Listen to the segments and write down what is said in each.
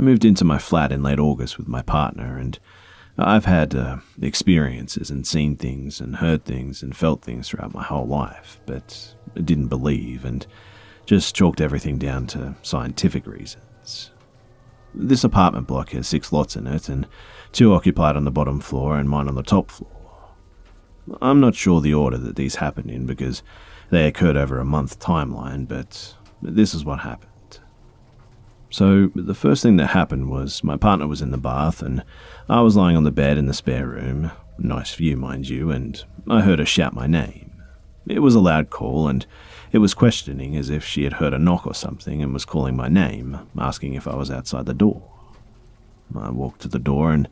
I moved into my flat in late August with my partner, and I've had uh, experiences and seen things and heard things and felt things throughout my whole life, but didn't believe and just chalked everything down to scientific reasons. This apartment block has six lots in it, and two occupied on the bottom floor and mine on the top floor. I'm not sure the order that these happened in because they occurred over a month timeline, but this is what happened. So, the first thing that happened was my partner was in the bath and I was lying on the bed in the spare room. Nice view, mind you, and I heard her shout my name. It was a loud call and it was questioning as if she had heard a knock or something and was calling my name, asking if I was outside the door. I walked to the door and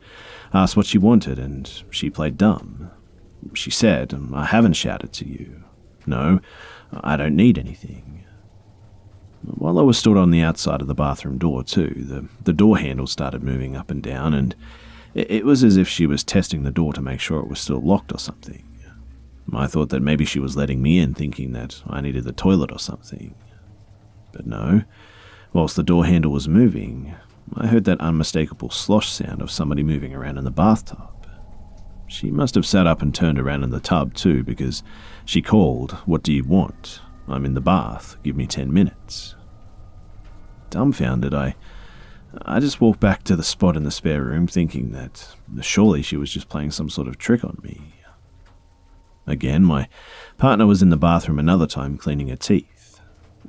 asked what she wanted, and she played dumb. She said, I haven't shouted to you. No, I don't need anything. While I was stood on the outside of the bathroom door, too, the, the door handle started moving up and down, and it, it was as if she was testing the door to make sure it was still locked or something. I thought that maybe she was letting me in, thinking that I needed the toilet or something. But no, whilst the door handle was moving, I heard that unmistakable slosh sound of somebody moving around in the bathtub. She must have sat up and turned around in the tub too, because she called, What do you want? I'm in the bath. Give me ten minutes. Dumbfounded, I. I just walked back to the spot in the spare room, thinking that surely she was just playing some sort of trick on me. Again, my partner was in the bathroom another time cleaning her teeth.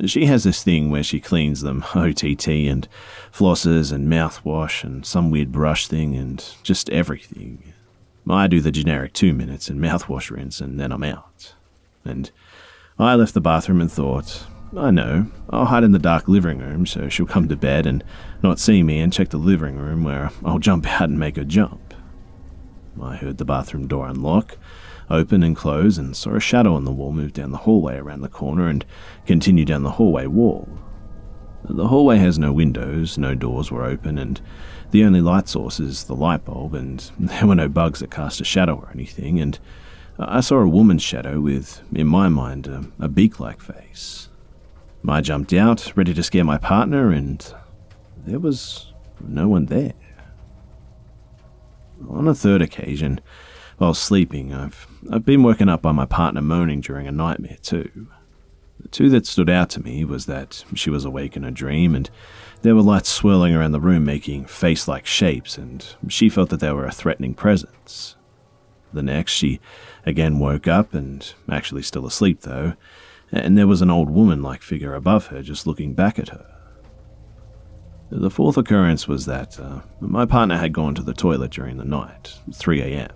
She has this thing where she cleans them OTT and flosses and mouthwash and some weird brush thing and just everything. I do the generic two minutes and mouthwash rinse and then I'm out. And I left the bathroom and thought, I know, I'll hide in the dark living room so she'll come to bed and not see me and check the living room where I'll jump out and make her jump. I heard the bathroom door unlock, open and close, and saw a shadow on the wall move down the hallway around the corner and continue down the hallway wall. The hallway has no windows, no doors were open, and the only light source is the light bulb, and there were no bugs that cast a shadow or anything, and I saw a woman's shadow with, in my mind, a, a beak like face. I jumped out, ready to scare my partner, and there was no one there. On a third occasion, while sleeping, I've, I've been woken up by my partner moaning during a nightmare, too. The two that stood out to me was that she was awake in a dream, and there were lights swirling around the room making face like shapes, and she felt that they were a threatening presence. The next, she again woke up, and actually still asleep though, and there was an old woman like figure above her just looking back at her. The fourth occurrence was that uh, my partner had gone to the toilet during the night, 3 a.m.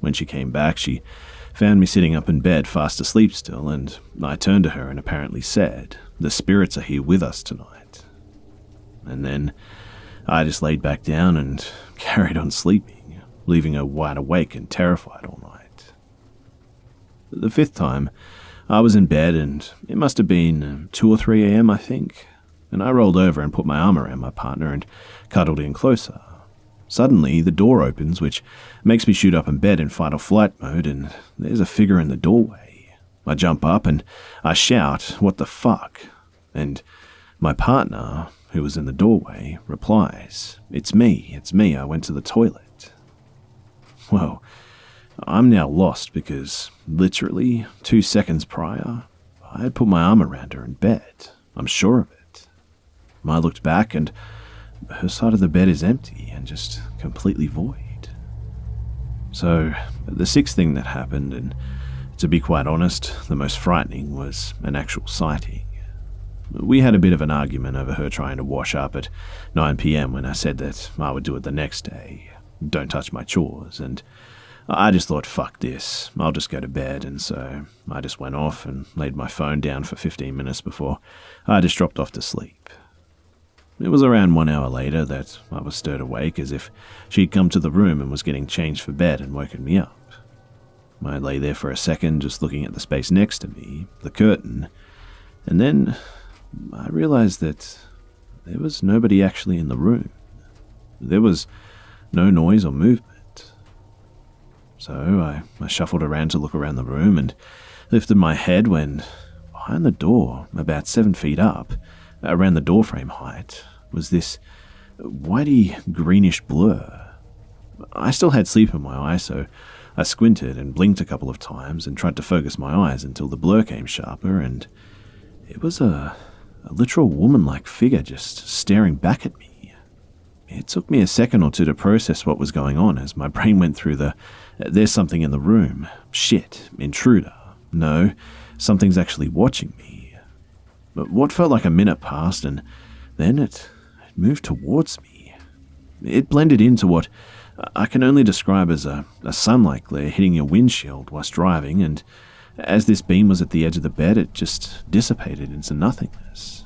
When she came back, she found me sitting up in bed, fast asleep still, and I turned to her and apparently said, The spirits are here with us tonight. And then I just laid back down and carried on sleeping, leaving her wide awake and terrified all night. The fifth time, I was in bed, and it must have been uh, 2 or 3 a.m., I think, and I rolled over and put my arm around my partner and cuddled in closer. Suddenly, the door opens, which makes me shoot up in bed in fight or flight mode, and there's a figure in the doorway. I jump up and I shout, What the fuck? And my partner, who was in the doorway, replies, It's me, it's me, I went to the toilet. Well, I'm now lost because, literally, two seconds prior, I had put my arm around her in bed. I'm sure of it. I looked back, and her side of the bed is empty and just completely void. So, the sixth thing that happened, and to be quite honest, the most frightening, was an actual sighting. We had a bit of an argument over her trying to wash up at 9 pm when I said that I would do it the next day. Don't touch my chores, and I just thought, fuck this, I'll just go to bed, and so I just went off and laid my phone down for 15 minutes before I just dropped off to sleep. It was around one hour later that I was stirred awake as if she'd come to the room and was getting changed for bed and woken me up. I lay there for a second just looking at the space next to me, the curtain, and then I realized that there was nobody actually in the room. There was no noise or movement. So I, I shuffled around to look around the room and lifted my head when, behind the door, about seven feet up, around the doorframe height, was this whitey greenish blur. I still had sleep in my eyes, so I squinted and blinked a couple of times and tried to focus my eyes until the blur came sharper, and it was a, a literal woman like figure just staring back at me. It took me a second or two to process what was going on as my brain went through the there's something in the room, shit, intruder, no, something's actually watching me. But what felt like a minute passed, and then it, it moved towards me. It blended into what I can only describe as a, a sunlight glare hitting your windshield whilst driving, and as this beam was at the edge of the bed, it just dissipated into nothingness.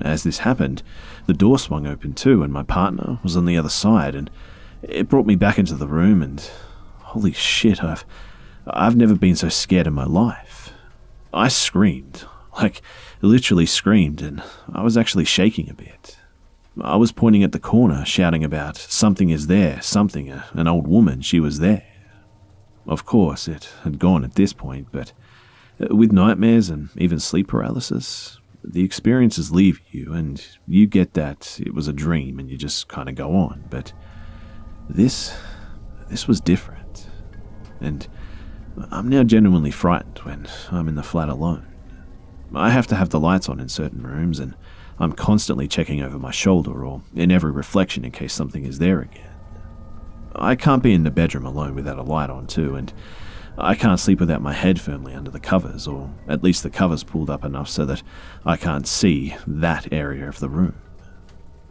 As this happened, the door swung open too, and my partner was on the other side, and it brought me back into the room, and holy shit, I've, I've never been so scared in my life. I screamed, like literally screamed, and I was actually shaking a bit. I was pointing at the corner, shouting about something is there, something, uh, an old woman, she was there. Of course, it had gone at this point, but uh, with nightmares and even sleep paralysis, the experiences leave you, and you get that it was a dream and you just kind of go on. But this, this was different. And I'm now genuinely frightened when I'm in the flat alone. I have to have the lights on in certain rooms, and I'm constantly checking over my shoulder or in every reflection in case something is there again. I can't be in the bedroom alone without a light on, too, and I can't sleep without my head firmly under the covers, or at least the covers pulled up enough so that I can't see that area of the room.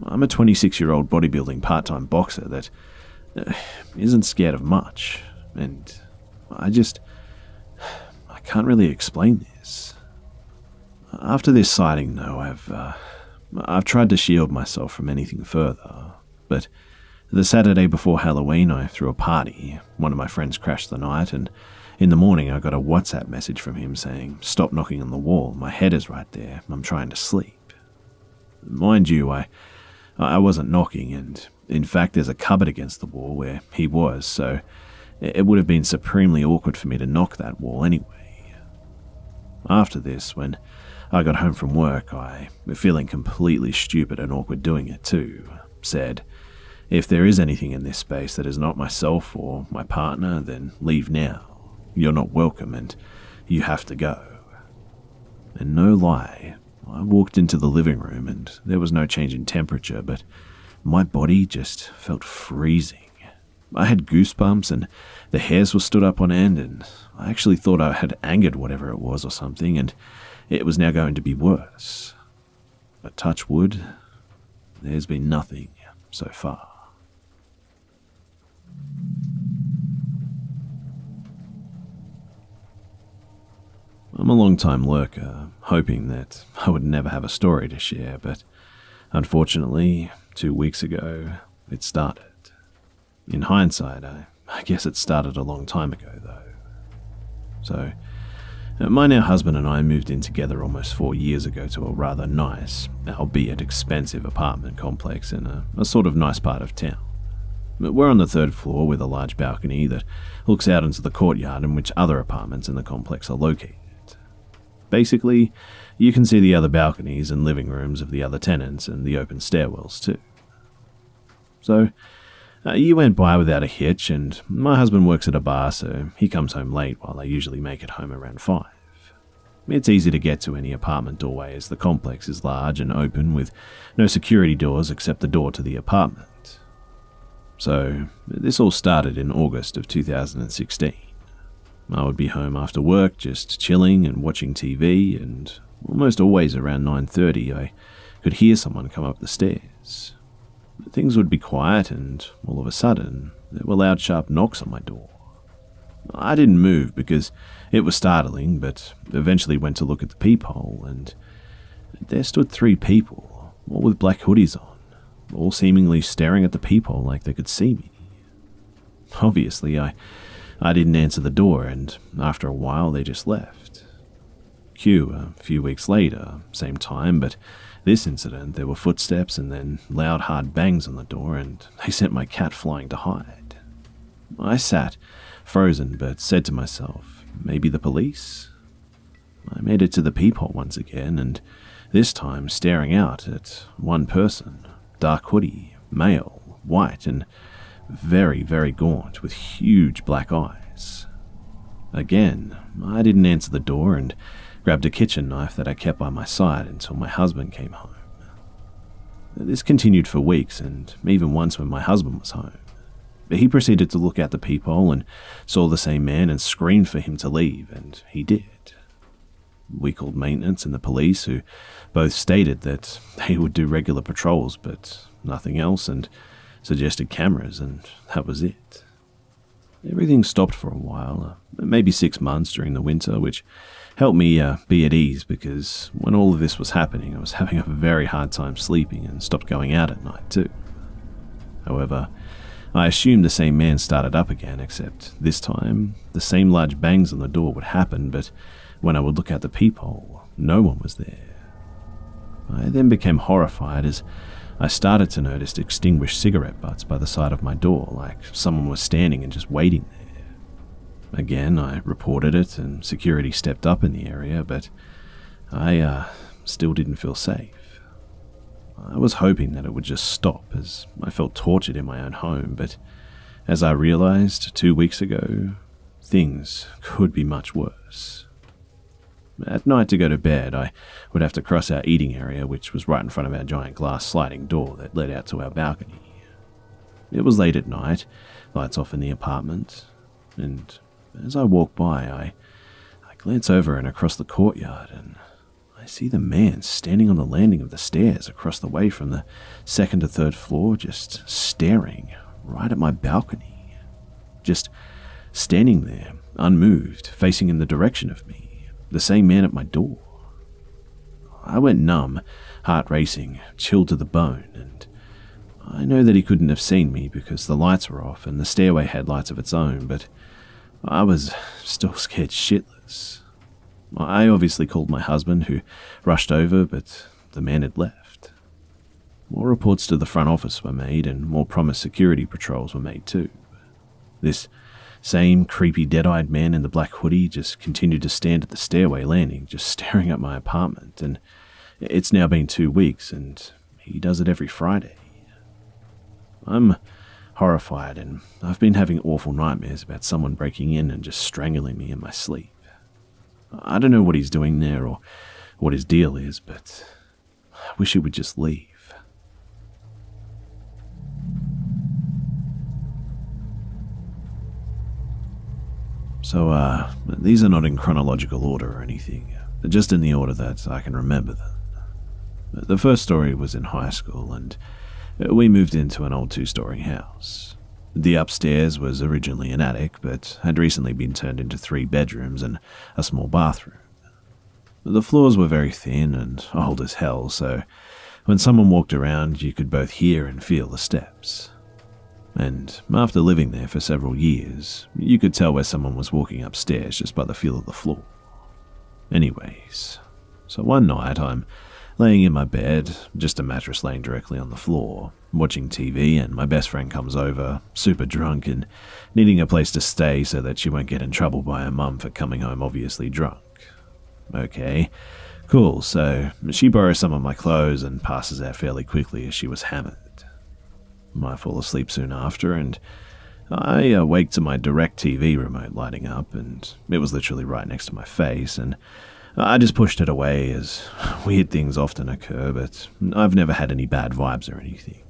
I'm a 26 year old bodybuilding part time boxer that uh, isn't scared of much, and I just. I can't really explain this. After this sighting, though, I've. Uh, I've tried to shield myself from anything further, but the Saturday before Halloween, I threw a party. One of my friends crashed the night, and in the morning, I got a WhatsApp message from him saying, Stop knocking on the wall, my head is right there, I'm trying to sleep. Mind you, I, I wasn't knocking, and in fact, there's a cupboard against the wall where he was, so it would have been supremely awkward for me to knock that wall anyway. After this, when I got home from work, I, feeling completely stupid and awkward doing it too, said, If there is anything in this space that is not myself or my partner, then leave now. You're not welcome and you have to go. And no lie, I walked into the living room and there was no change in temperature, but my body just felt freezing. I had goosebumps and the hairs were stood up on end, and I actually thought I had angered whatever it was or something, and it was now going to be worse. But touch wood, there's been nothing so far. I'm a long time lurker, hoping that I would never have a story to share, but unfortunately, two weeks ago, it started. In hindsight, I, I guess it started a long time ago, though. So, uh, my now husband and I moved in together almost four years ago to a rather nice, albeit expensive apartment complex in a, a sort of nice part of town. We're on the third floor with a large balcony that looks out into the courtyard in which other apartments in the complex are located. Basically, you can see the other balconies and living rooms of the other tenants and the open stairwells too. So, uh, you went by without a hitch, and my husband works at a bar, so he comes home late while I usually make it home around 5. It's easy to get to any apartment doorway as the complex is large and open with no security doors except the door to the apartment. So, this all started in August of 2016. I would be home after work just chilling and watching TV and almost always around 9:30 I could hear someone come up the stairs. Things would be quiet, and all of a sudden, there were loud, sharp knocks on my door. I didn't move because it was startling, but eventually went to look at the peephole, and there stood three people, all with black hoodies on, all seemingly staring at the peephole like they could see me. Obviously, I, I didn't answer the door, and after a while, they just left. Q, a few weeks later, same time, but this incident, there were footsteps and then loud, hard bangs on the door, and they sent my cat flying to hide. I sat, frozen, but said to myself, maybe the police? I made it to the peephole once again, and this time staring out at one person, dark hoodie, male, white, and very, very gaunt, with huge black eyes. Again, I didn't answer the door and grabbed a kitchen knife that I kept by my side until my husband came home. This continued for weeks, and even once when my husband was home. He proceeded to look out the peephole and saw the same man and screamed for him to leave, and he did. We called maintenance and the police, who both stated that they would do regular patrols, but nothing else, and suggested cameras, and that was it. Everything stopped for a while, uh, maybe six months during the winter, which helped me uh, be at ease because when all of this was happening, I was having a very hard time sleeping and stopped going out at night too. However, I assumed the same man started up again, except this time the same large bangs on the door would happen, but when I would look out the peephole, no one was there. I then became horrified as I started to notice extinguished cigarette butts by the side of my door, like someone was standing and just waiting there. Again, I reported it, and security stepped up in the area, but I uh, still didn't feel safe. I was hoping that it would just stop, as I felt tortured in my own home, but as I realized two weeks ago, things could be much worse. At night to go to bed, I would have to cross our eating area, which was right in front of our giant glass sliding door that led out to our balcony. It was late at night, lights off in the apartment, and as I walk by, I, I glance over and across the courtyard, and I see the man standing on the landing of the stairs across the way from the second to third floor, just staring right at my balcony. Just standing there, unmoved, facing in the direction of me the same man at my door. I went numb, heart racing, chilled to the bone, and I know that he couldn't have seen me because the lights were off and the stairway had lights of its own, but I was still scared shitless. I obviously called my husband, who rushed over, but the man had left. More reports to the front office were made, and more promised security patrols were made too. This same creepy, dead eyed man in the black hoodie just continued to stand at the stairway landing, just staring at my apartment. And it's now been two weeks, and he does it every Friday. I'm horrified, and I've been having awful nightmares about someone breaking in and just strangling me in my sleep. I don't know what he's doing there or what his deal is, but I wish he would just leave. So, uh, these are not in chronological order or anything, just in the order that I can remember them. The first story was in high school, and Uh, we moved into an old two story house. The upstairs was originally an attic, but had recently been turned into three bedrooms and a small bathroom. The floors were very thin and old as hell, so when someone walked around, you could both hear and feel the steps and after living there for several years, you could tell where someone was walking upstairs just by the feel of the floor. Anyways, so one night I'm laying in my bed, just a mattress laying directly on the floor, watching TV, and my best friend comes over, super drunk and needing a place to stay so that she won't get in trouble by her mum for coming home obviously drunk. Okay, cool, so she borrows some of my clothes and passes out fairly quickly as she was hammered. I fall asleep soon after, and I uh, awake to my DirecTV remote lighting up, and it was literally right next to my face, and I just pushed it away as weird things often occur, but I've never had any bad vibes or anything.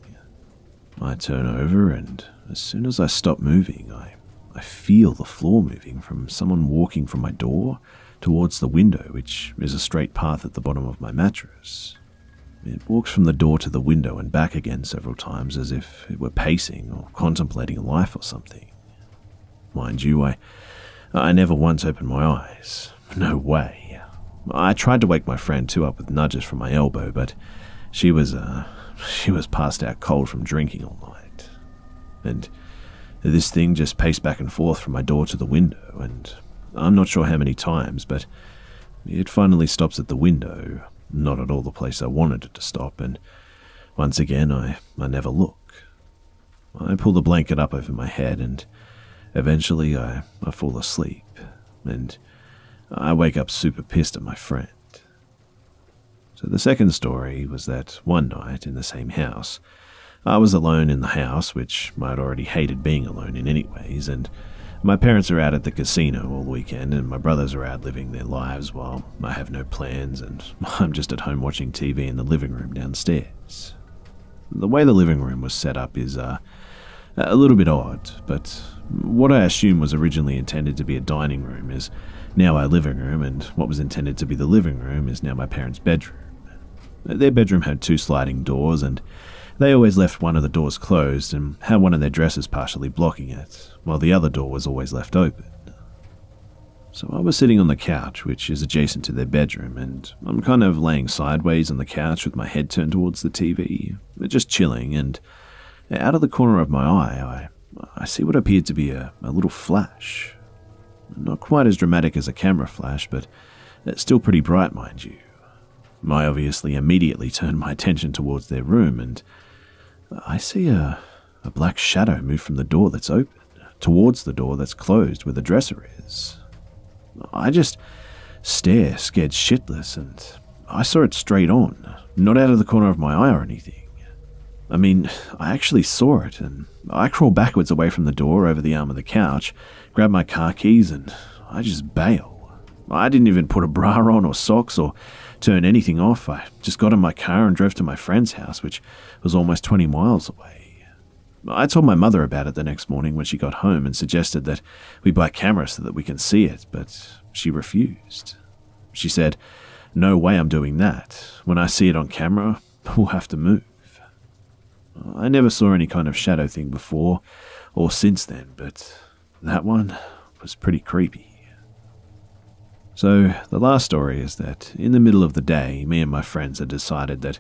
I turn over, and as soon as I stop moving, I, I feel the floor moving from someone walking from my door towards the window, which is a straight path at the bottom of my mattress. It walks from the door to the window and back again several times as if it were pacing or contemplating life or something. Mind you, I, I never once opened my eyes. No way. I tried to wake my friend too up with nudges from my elbow, but she was, uh, she was passed out cold from drinking all night. And this thing just paced back and forth from my door to the window, and I'm not sure how many times, but it finally stops at the window, not at all the place I wanted it to stop, and once again I, I never look. I pull the blanket up over my head, and eventually I, I fall asleep, and I wake up super pissed at my friend. So the second story was that one night in the same house, I was alone in the house, which I'd already hated being alone in anyways, and my parents are out at the casino all weekend, and my brothers are out living their lives while I have no plans, and I'm just at home watching TV in the living room downstairs. The way the living room was set up is uh, a little bit odd, but what I assume was originally intended to be a dining room is now our living room, and what was intended to be the living room is now my parents' bedroom. Their bedroom had two sliding doors, and they always left one of the doors closed and had one of their dressers partially blocking it, while the other door was always left open. So I was sitting on the couch, which is adjacent to their bedroom, and I'm kind of laying sideways on the couch with my head turned towards the TV, just chilling, and out of the corner of my eye, I, I see what appeared to be a, a little flash. Not quite as dramatic as a camera flash, but still pretty bright, mind you. I obviously immediately turned my attention towards their room, and I see a, a black shadow move from the door that's open towards the door that's closed where the dresser is. I just stare, scared shitless, and I saw it straight on, not out of the corner of my eye or anything. I mean, I actually saw it, and I crawl backwards away from the door over the arm of the couch, grab my car keys, and I just bail. I didn't even put a bra on or socks or turn anything off. I just got in my car and drove to my friend's house, which was almost 20 miles away. I told my mother about it the next morning when she got home and suggested that we buy cameras so that we can see it, but she refused. She said, No way I'm doing that. When I see it on camera, we'll have to move. I never saw any kind of shadow thing before or since then, but that one was pretty creepy. So, the last story is that in the middle of the day, me and my friends had decided that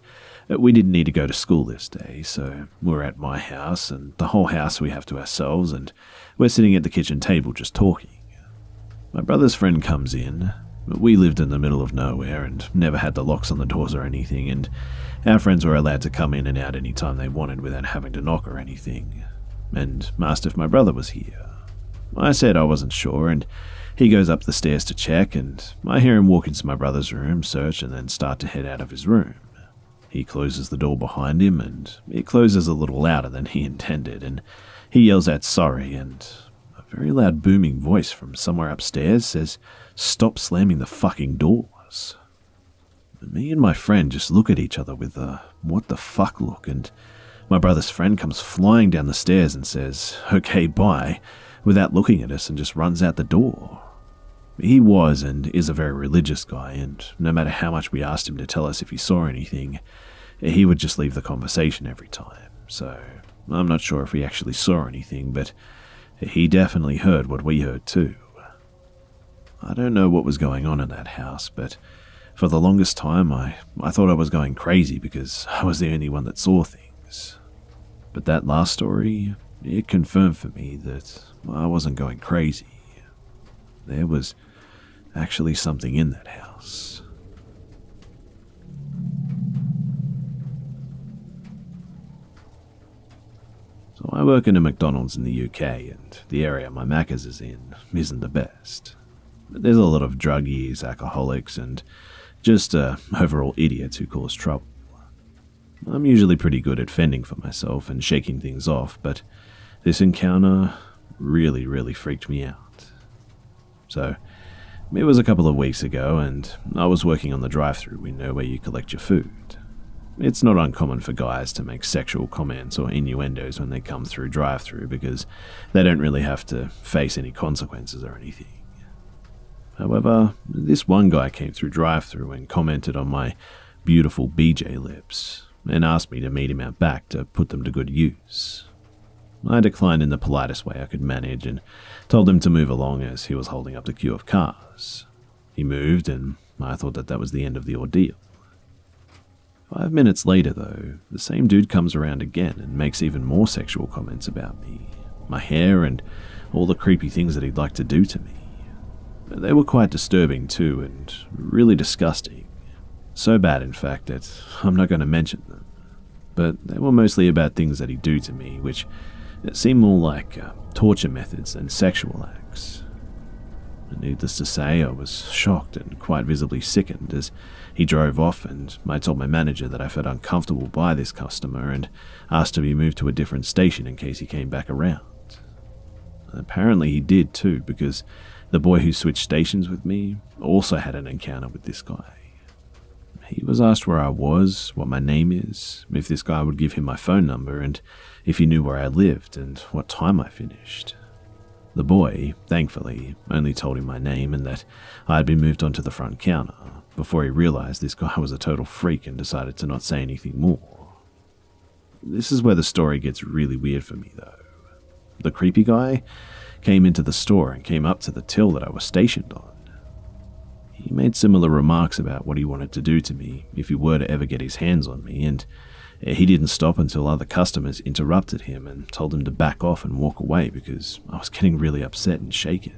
uh, we didn't need to go to school this day, so we're at my house, and the whole house we have to ourselves, and we're sitting at the kitchen table just talking. My brother's friend comes in. We lived in the middle of nowhere and never had the locks on the doors or anything, and our friends were allowed to come in and out any time they wanted without having to knock or anything, and asked if my brother was here. I said I wasn't sure, and he goes up the stairs to check, and I hear him walk into my brother's room, search, and then start to head out of his room. He closes the door behind him, and it closes a little louder than he intended, and he yells out sorry, and a very loud booming voice from somewhere upstairs says, Stop slamming the fucking doors. Me and my friend just look at each other with a what the fuck look, and my brother's friend comes flying down the stairs and says, Okay, bye, without looking at us and just runs out the door. He was and is a very religious guy, and no matter how much we asked him to tell us if he saw anything, he would just leave the conversation every time. So I'm not sure if he actually saw anything, but he definitely heard what we heard too. I don't know what was going on in that house, but for the longest time I, I thought I was going crazy because I was the only one that saw things. But that last story, it confirmed for me that I wasn't going crazy. There was actually something in that house. So I work in a McDonald's in the UK, and the area my Macca's is in isn't the best. But There's a lot of druggies, alcoholics, and just uh, overall idiots who cause trouble. I'm usually pretty good at fending for myself and shaking things off, but this encounter really, really freaked me out. So, it was a couple of weeks ago, and I was working on the drive through window where you collect your food. It's not uncommon for guys to make sexual comments or innuendos when they come through drive through because they don't really have to face any consequences or anything. However, this one guy came through drive through and commented on my beautiful BJ lips and asked me to meet him out back to put them to good use. I declined in the politest way I could manage and told him to move along as he was holding up the queue of cars. He moved, and I thought that that was the end of the ordeal. Five minutes later, though, the same dude comes around again and makes even more sexual comments about me, my hair, and all the creepy things that he'd like to do to me. They were quite disturbing too, and really disgusting. So bad, in fact, that I'm not going to mention them. But they were mostly about things that he'd do to me, which seemed more like uh, torture methods than sexual acts. Needless to say, I was shocked and quite visibly sickened as he drove off, and I told my manager that I felt uncomfortable by this customer and asked to be moved to a different station in case he came back around. Apparently, he did too, because the boy who switched stations with me also had an encounter with this guy. He was asked where I was, what my name is, if this guy would give him my phone number, and if he knew where I lived and what time I finished. The boy, thankfully, only told him my name and that I had been moved onto the front counter before he realized this guy was a total freak and decided to not say anything more. This is where the story gets really weird for me, though. The creepy guy came into the store and came up to the till that I was stationed on. He made similar remarks about what he wanted to do to me if he were to ever get his hands on me, and he didn't stop until other customers interrupted him and told him to back off and walk away because I was getting really upset and shaken.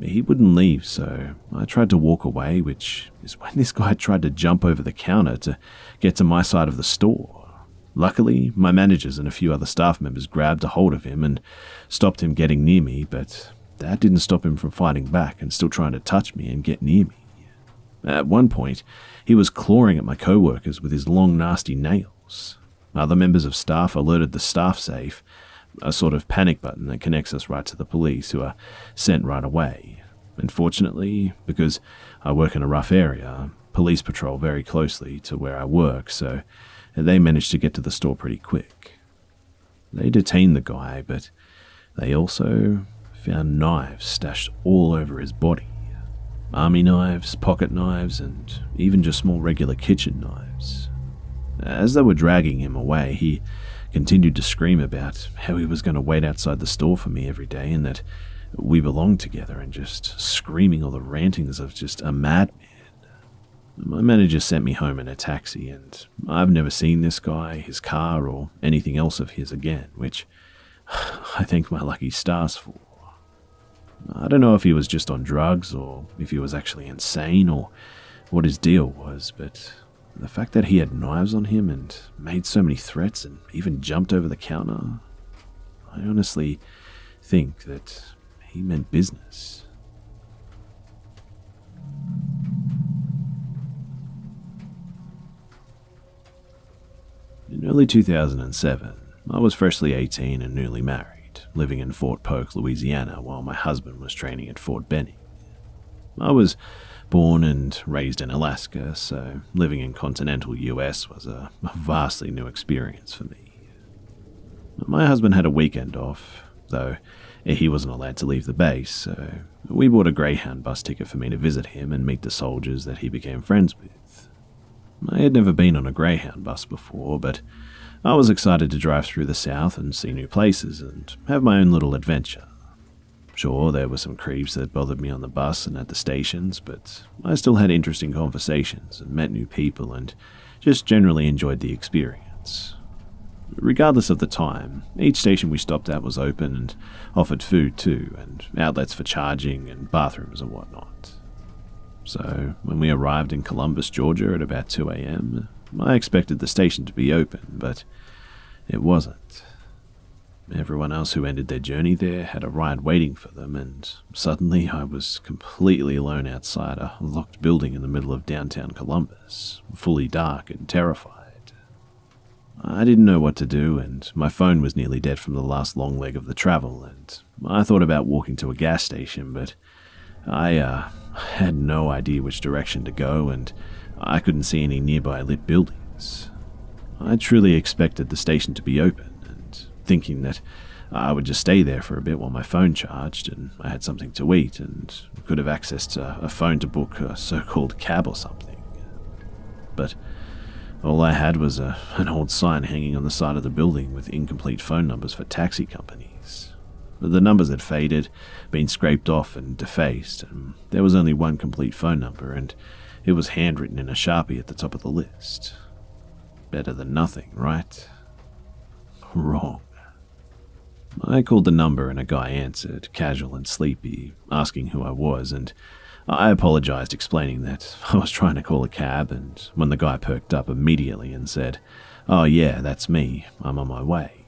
He wouldn't leave, so I tried to walk away, which is when this guy tried to jump over the counter to get to my side of the store. Luckily, my managers and a few other staff members grabbed a hold of him and stopped him getting near me, but that didn't stop him from fighting back and still trying to touch me and get near me. At one point, he was clawing at my co workers with his long, nasty nails. Other members of staff alerted the staff safe, a sort of panic button that connects us right to the police, who are sent right away. Unfortunately, because I work in a rough area, police patrol very closely to where I work, so they managed to get to the store pretty quick. They detained the guy, but they also found knives stashed all over his body army knives, pocket knives, and even just small regular kitchen knives. As they were dragging him away, he continued to scream about how he was going to wait outside the store for me every day and that we belonged together and just screaming all the rantings of just a madman. My manager sent me home in a taxi, and I've never seen this guy, his car, or anything else of his again, which I thank my lucky stars for. I don't know if he was just on drugs or if he was actually insane or what his deal was, but the fact that he had knives on him and made so many threats and even jumped over the counter, I honestly think that he meant business. In early 2007, I was freshly 18 and newly married living in Fort Polk, Louisiana, while my husband was training at Fort Benning. I was born and raised in Alaska, so living in continental US was a vastly new experience for me. My husband had a weekend off, though he wasn't allowed to leave the base, so we bought a Greyhound bus ticket for me to visit him and meet the soldiers that he became friends with. I had never been on a Greyhound bus before, but I was excited to drive through the South and see new places and have my own little adventure. Sure, there were some creeps that bothered me on the bus and at the stations, but I still had interesting conversations and met new people and just generally enjoyed the experience. Regardless of the time, each station we stopped at was open and offered food too, and outlets for charging and bathrooms and whatnot. So, when we arrived in Columbus, Georgia at about 2 a.m., I expected the station to be open, but it wasn't. Everyone else who ended their journey there had a ride waiting for them, and suddenly I was completely alone outside a locked building in the middle of downtown Columbus, fully dark and terrified. I didn't know what to do, and my phone was nearly dead from the last long leg of the travel, and I thought about walking to a gas station, but I uh, had no idea which direction to go, and I couldn't see any nearby lit buildings. I truly expected the station to be open, thinking that I would just stay there for a bit while my phone charged and I had something to eat and could have access to a phone to book a so called cab or something. But all I had was a, an old sign hanging on the side of the building with incomplete phone numbers for taxi companies. The numbers had faded, been scraped off and defaced, and there was only one complete phone number, and it was handwritten in a sharpie at the top of the list. Better than nothing, right? Wrong. I called the number and a guy answered, casual and sleepy, asking who I was, and I apologized, explaining that I was trying to call a cab, and when the guy perked up immediately and said, Oh, yeah, that's me, I'm on my way.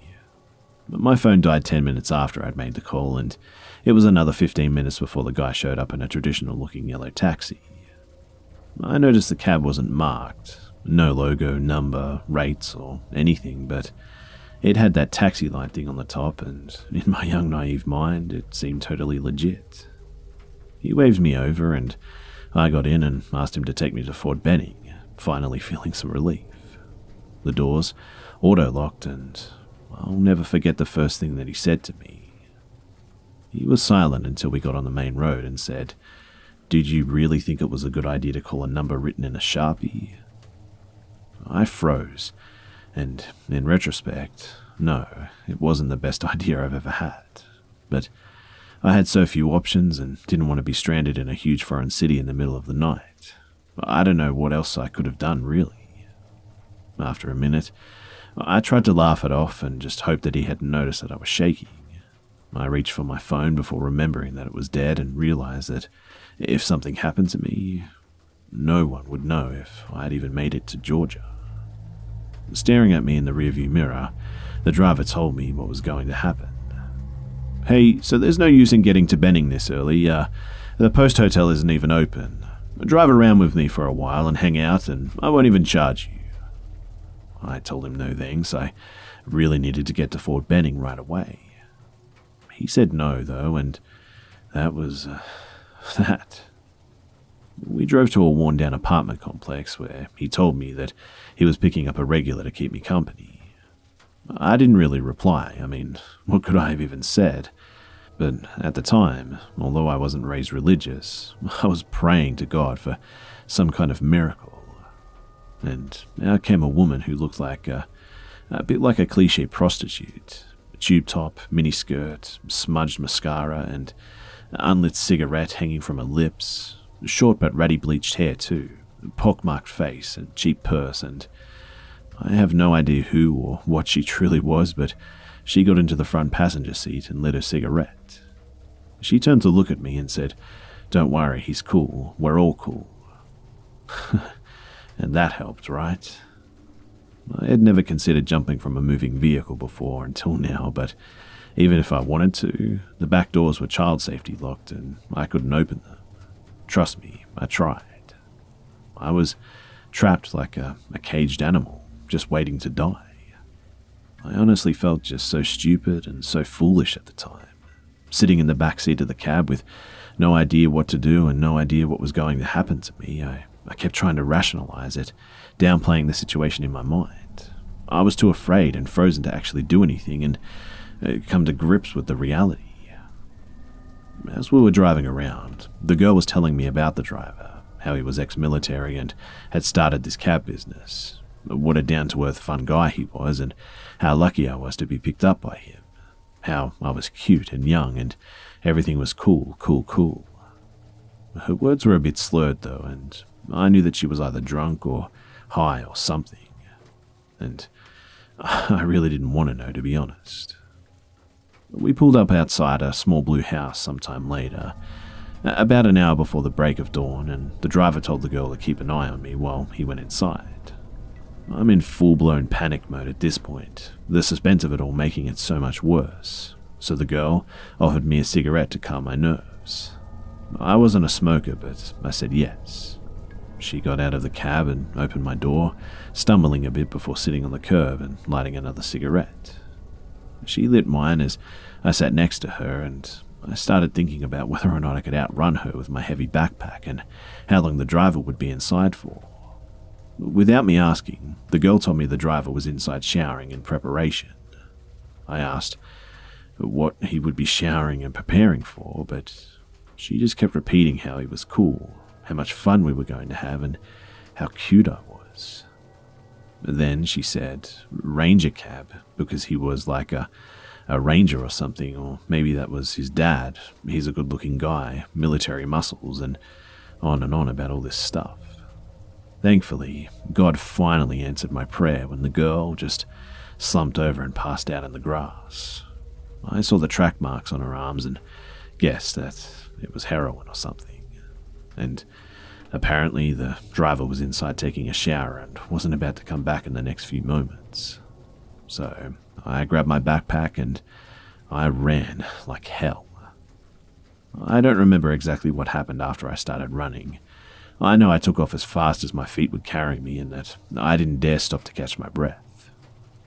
But my phone died 10 minutes after I'd made the call, and it was another 15 minutes before the guy showed up in a traditional looking yellow taxi. I noticed the cab wasn't marked, no logo, number, rates, or anything, but it had that taxi light thing on the top, and in my young naive mind, it seemed totally legit. He waved me over, and I got in and asked him to take me to Fort Benning, finally feeling some relief. The doors auto locked, and I'll never forget the first thing that he said to me. He was silent until we got on the main road and said, Did you really think it was a good idea to call a number written in a sharpie? I froze, and in retrospect, no, it wasn't the best idea I've ever had. But I had so few options and didn't want to be stranded in a huge foreign city in the middle of the night. I don't know what else I could have done, really. After a minute, I tried to laugh it off and just hoped that he hadn't noticed that I was shaking. I reached for my phone before remembering that it was dead and realized that if something happened to me, no one would know if I had even made it to Georgia. Staring at me in the rearview mirror, the driver told me what was going to happen. Hey, so there's no use in getting to Benning this early. Uh, the post hotel isn't even open. Drive around with me for a while and hang out, and I won't even charge you. I told him no thanks. I really needed to get to Fort Benning right away. He said no, though, and that was uh, that. We drove to a worn down apartment complex where he told me that he was picking up a regular to keep me company. I didn't really reply. I mean, what could I have even said? But at the time, although I wasn't raised religious, I was praying to God for some kind of miracle and out came a woman who looked like a, a bit like a cliche prostitute. Tube top, mini skirt, smudged mascara, and unlit cigarette hanging from her lips. Short but ratty bleached hair, too. Pockmarked face and cheap purse, and I have no idea who or what she truly was, but she got into the front passenger seat and lit her cigarette. She turned to look at me and said, Don't worry, he's cool. We're all cool. and that helped, right? I had never considered jumping from a moving vehicle before until now, but even if I wanted to, the back doors were child safety locked and I couldn't open them. Trust me, I tried. I was trapped like a, a caged animal, just waiting to die. I honestly felt just so stupid and so foolish at the time, sitting in the back seat of the cab with no idea what to do and no idea what was going to happen to me. I I kept trying to rationalize it, downplaying the situation in my mind. I was too afraid and frozen to actually do anything and uh, come to grips with the reality. As we were driving around, the girl was telling me about the driver, how he was ex military and had started this cab business, what a down to earth, fun guy he was, and how lucky I was to be picked up by him, how I was cute and young and everything was cool, cool, cool. Her words were a bit slurred, though, and I knew that she was either drunk or high or something. And I really didn't want to know, to be honest. We pulled up outside a small blue house sometime later, about an hour before the break of dawn, and the driver told the girl to keep an eye on me while he went inside. I'm in full blown panic mode at this point, the suspense of it all making it so much worse. So the girl offered me a cigarette to calm my nerves. I wasn't a smoker, but I said yes. She got out of the cab and opened my door, stumbling a bit before sitting on the curb and lighting another cigarette. She lit mine as I sat next to her, and I started thinking about whether or not I could outrun her with my heavy backpack and how long the driver would be inside for. Without me asking, the girl told me the driver was inside showering in preparation. I asked what he would be showering and preparing for, but she just kept repeating how he was cool how much fun we were going to have, and how cute I was. Then she said, Ranger cab, because he was like a, a ranger or something, or maybe that was his dad. He's a good looking guy, military muscles, and on and on about all this stuff. Thankfully, God finally answered my prayer when the girl just slumped over and passed out in the grass. I saw the track marks on her arms and guessed that it was heroin or something and apparently the driver was inside taking a shower and wasn't about to come back in the next few moments. So I grabbed my backpack and I ran like hell. I don't remember exactly what happened after I started running. I know I took off as fast as my feet would carry me and that I didn't dare stop to catch my breath.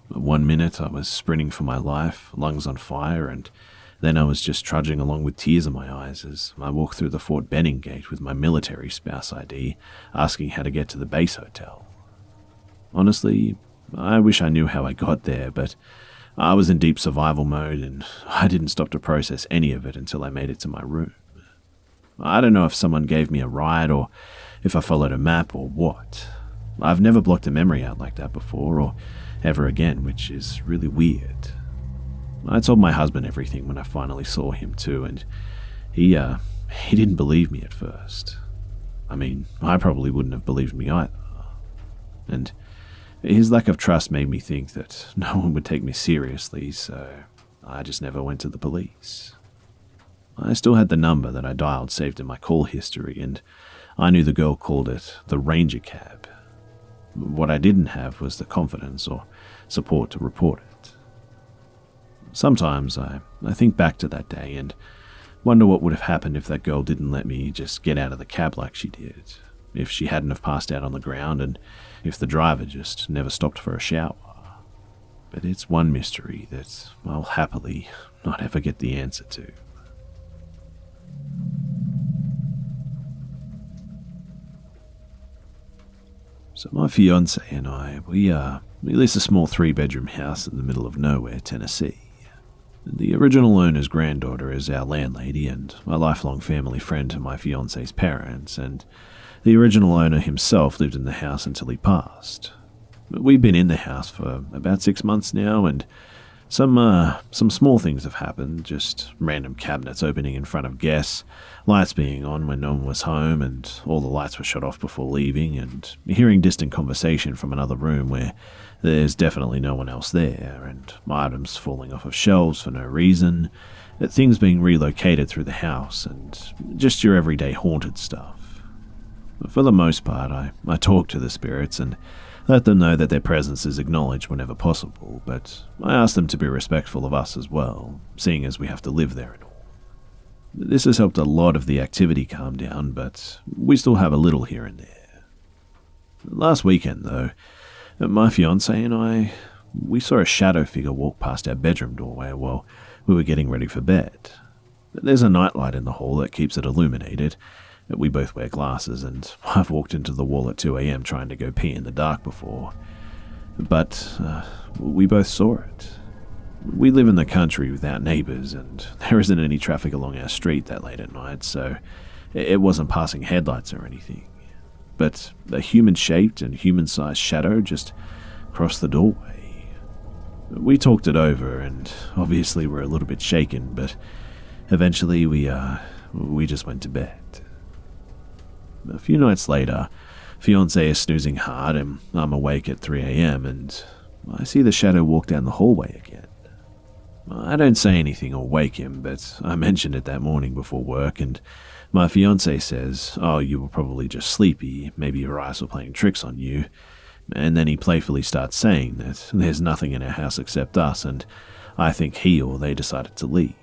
One minute I was sprinting for my life, lungs on fire, and then I was just trudging along with tears in my eyes as I walked through the Fort Benning gate with my military spouse ID, asking how to get to the base hotel. Honestly, I wish I knew how I got there, but I was in deep survival mode and I didn't stop to process any of it until I made it to my room. I don't know if someone gave me a ride or if I followed a map or what. I've never blocked a memory out like that before or ever again, which is really weird. I told my husband everything when I finally saw him too, and he uh he didn't believe me at first. I mean, I probably wouldn't have believed me either. And his lack of trust made me think that no one would take me seriously, so I just never went to the police. I still had the number that I dialed saved in my call history, and I knew the girl called it the Ranger Cab. What I didn't have was the confidence or support to report it. Sometimes I, I think back to that day and wonder what would have happened if that girl didn't let me just get out of the cab like she did, if she hadn't have passed out on the ground, and if the driver just never stopped for a shower. But it's one mystery that I'll happily not ever get the answer to. So my fiance and I, we uh, we lease a small three-bedroom house in the middle of nowhere, Tennessee. The original owner's granddaughter is our landlady and a lifelong family friend to my fiance's parents, and the original owner himself lived in the house until he passed. We've been in the house for about six months now, and some uh, some small things have happened. Just random cabinets opening in front of guests, lights being on when no one was home, and all the lights were shut off before leaving, and hearing distant conversation from another room where there's definitely no one else there, and items falling off of shelves for no reason, things being relocated through the house, and just your everyday haunted stuff. For the most part, I, I talk to the spirits and let them know that their presence is acknowledged whenever possible, but I ask them to be respectful of us as well, seeing as we have to live there and all. This has helped a lot of the activity calm down, but we still have a little here and there. Last weekend, though, my fiance and I, we saw a shadow figure walk past our bedroom doorway while we were getting ready for bed. There's a nightlight in the hall that keeps it illuminated, we both wear glasses, and I've walked into the wall at 2 a.m. trying to go pee in the dark before. But uh, we both saw it. We live in the country without neighbours, and there isn't any traffic along our street that late at night, so it wasn't passing headlights or anything. But a human shaped and human sized shadow just crossed the doorway. We talked it over, and obviously we're a little bit shaken, but eventually we, uh, we just went to bed. A few nights later, fiance is snoozing hard and I'm awake at 3 a.m. and I see the shadow walk down the hallway again. I don't say anything or wake him, but I mentioned it that morning before work, and my fiance says, Oh, you were probably just sleepy, maybe your eyes were playing tricks on you. And then he playfully starts saying that there's nothing in our house except us, and I think he or they decided to leave.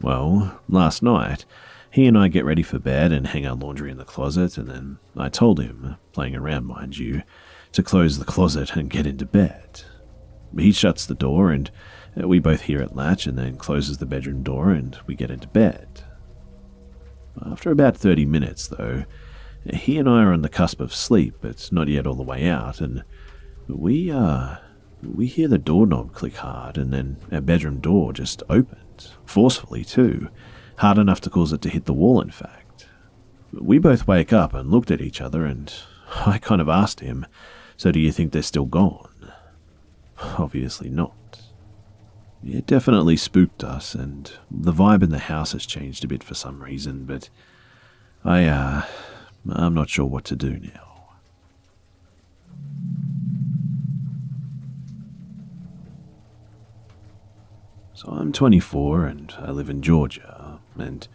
Well, last night, he and I get ready for bed and hang our laundry in the closet, and then I told him, playing around mind you, to close the closet and get into bed. He shuts the door, and we both hear it latch, and then closes the bedroom door, and we get into bed. After about 30 minutes, though, he and I are on the cusp of sleep, but not yet all the way out, and we, uh, we hear the doorknob click hard, and then our bedroom door just opens, forcefully too, hard enough to cause it to hit the wall, in fact. We both wake up and looked at each other, and I kind of asked him, So do you think they're still gone? Obviously not. It definitely spooked us, and the vibe in the house has changed a bit for some reason, but I, uh, I'm not sure what to do now. So I'm 24 and I live in Georgia and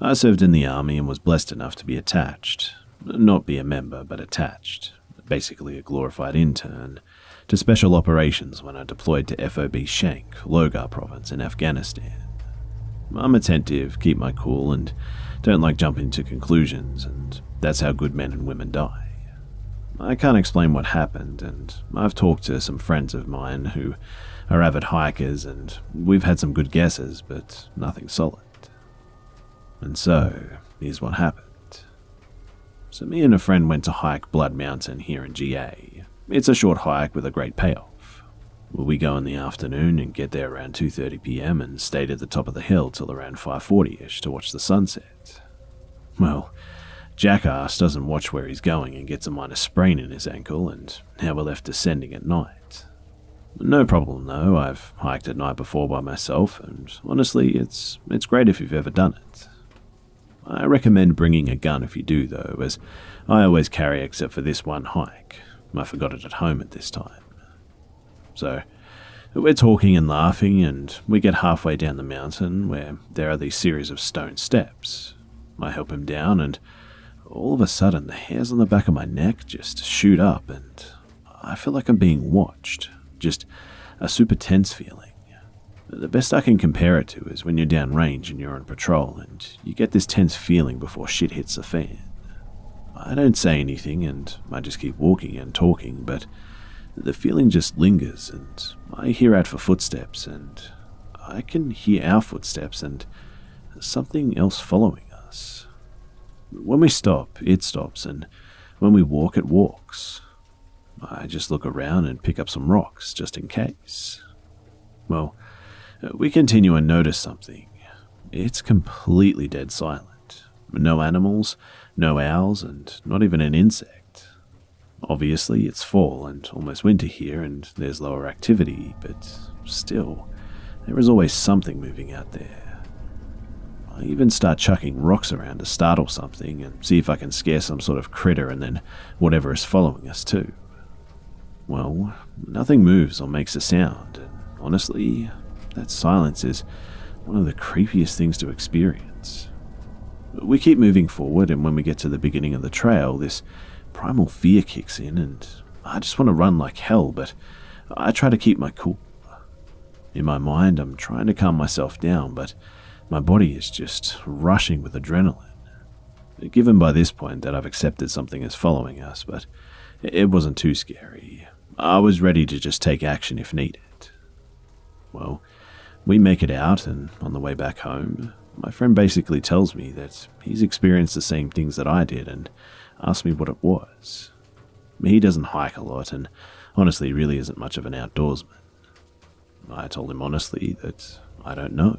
I served in the army and was blessed enough to be attached. Not be a member, but attached. Basically a glorified intern, to special operations when I deployed to FOB Shank, Logar province in Afghanistan. I'm attentive, keep my cool, and don't like jumping to conclusions, and that's how good men and women die. I can't explain what happened, and I've talked to some friends of mine who are avid hikers, and we've had some good guesses, but nothing solid. And so, here's what happened. So, me and a friend went to hike Blood Mountain here in GA. It's a short hike with a great payoff. We go in the afternoon and get there around 2:30 p.m. and stayed at the top of the hill till around 5:40ish to watch the sunset. Well, Jackass doesn't watch where he's going and gets a minor sprain in his ankle, and now we're left descending at night. No problem though, I've hiked at night before by myself, and honestly, it's, it's great if you've ever done it. I recommend bringing a gun if you do though, as I always carry except for this one hike. I forgot it at home at this time. So, we're talking and laughing, and we get halfway down the mountain where there are these series of stone steps. I help him down, and all of a sudden, the hairs on the back of my neck just shoot up, and I feel like I'm being watched. Just a super tense feeling. The best I can compare it to is when you're down range and you're on patrol, and you get this tense feeling before shit hits the fan. I don't say anything, and I just keep walking and talking, but the feeling just lingers, and I hear out for footsteps, and I can hear our footsteps, and something else following us. When we stop, it stops, and when we walk, it walks. I just look around and pick up some rocks, just in case. Well, we continue and notice something. It's completely dead silent. No animals, no owls, and not even an insect. Obviously, it's fall and almost winter here, and there's lower activity, but still, there is always something moving out there. I even start chucking rocks around to startle something and see if I can scare some sort of critter and then whatever is following us too. Well, nothing moves or makes a sound, and honestly, that silence is one of the creepiest things to experience. We keep moving forward, and when we get to the beginning of the trail, this primal fear kicks in, and I just want to run like hell, but I try to keep my cool. In my mind, I'm trying to calm myself down, but my body is just rushing with adrenaline. Given by this point that I've accepted something is following us, but it wasn't too scary. I was ready to just take action if needed. Well, we make it out, and on the way back home, my friend basically tells me that he's experienced the same things that I did and asks me what it was. He doesn't hike a lot and honestly really isn't much of an outdoorsman. I told him honestly that I don't know.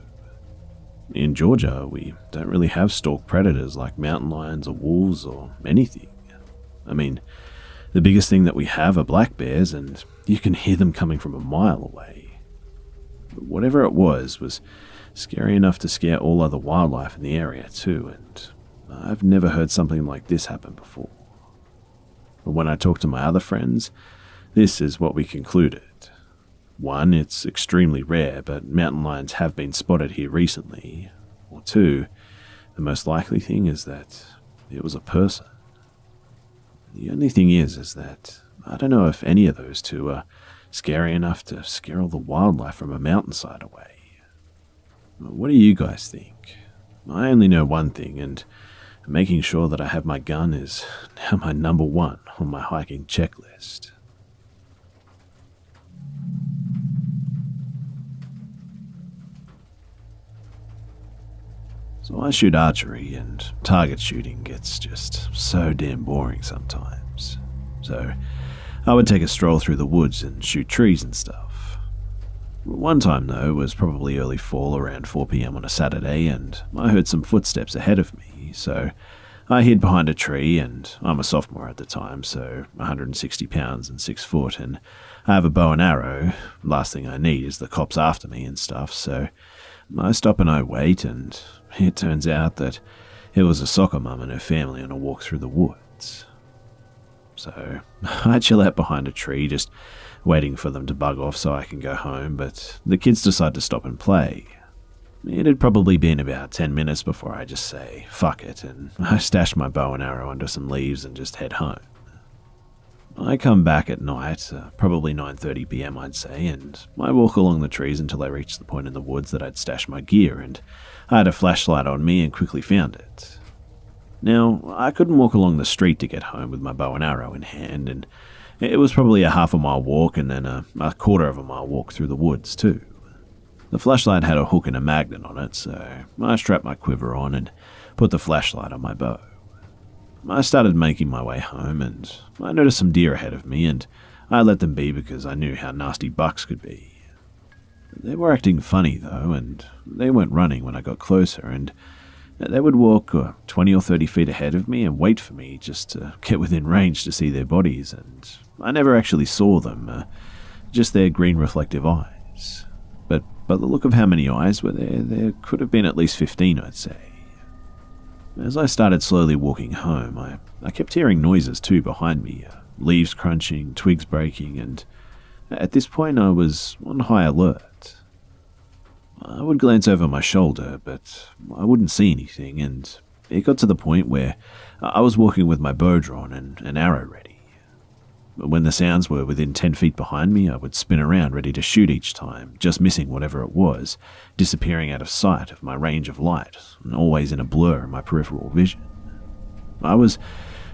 In Georgia, we don't really have stalk predators like mountain lions or wolves or anything. I mean, the biggest thing that we have are black bears, and you can hear them coming from a mile away. But whatever it was, was scary enough to scare all other wildlife in the area, too, and I've never heard something like this happen before. But when I talked to my other friends, this is what we concluded. One, it's extremely rare, but mountain lions have been spotted here recently. Or two, the most likely thing is that it was a person. The only thing is, is that I don't know if any of those two are scary enough to scare all the wildlife from a mountainside away. What do you guys think? I only know one thing, and making sure that I have my gun is now my number one on my hiking checklist. So I shoot archery, and target shooting gets just so damn boring sometimes. So I would take a stroll through the woods and shoot trees and stuff. One time, though, was probably early fall around 4pm on a Saturday, and I heard some footsteps ahead of me, so I hid behind a tree, and I'm a sophomore at the time, so 160 pounds and 6 foot, and I have a bow and arrow. Last thing I need is the cops after me and stuff, so I stop and I wait, and it turns out that it was a soccer mum and her family on a walk through the woods. So I chill out behind a tree, just waiting for them to bug off so I can go home, but the kids decide to stop and play. It had probably been about 10 minutes before I just say, fuck it, and I stash my bow and arrow under some leaves and just head home. I come back at night, uh, probably 9:30 p.m. I'd say, and I walk along the trees until I reach the point in the woods that I'd stashed my gear, and I had a flashlight on me and quickly found it. Now, I couldn't walk along the street to get home with my bow and arrow in hand, and it was probably a half a mile walk and then a, a quarter of a mile walk through the woods, too. The flashlight had a hook and a magnet on it, so I strapped my quiver on and put the flashlight on my bow. I started making my way home, and I noticed some deer ahead of me, and I let them be because I knew how nasty bucks could be. They were acting funny, though, and they weren't running when I got closer, and they would walk uh, 20 or 30 feet ahead of me and wait for me just to get within range to see their bodies, and I never actually saw them, uh, just their green reflective eyes. But by the look of how many eyes were there, there could have been at least 15, I'd say. As I started slowly walking home, I, I kept hearing noises too behind me uh, leaves crunching, twigs breaking, and at this point I was on high alert. I would glance over my shoulder, but I wouldn't see anything, and it got to the point where I was walking with my bow drawn and an arrow ready. When the sounds were within 10 feet behind me, I would spin around ready to shoot each time, just missing whatever it was, disappearing out of sight of my range of light, and always in a blur in my peripheral vision. I was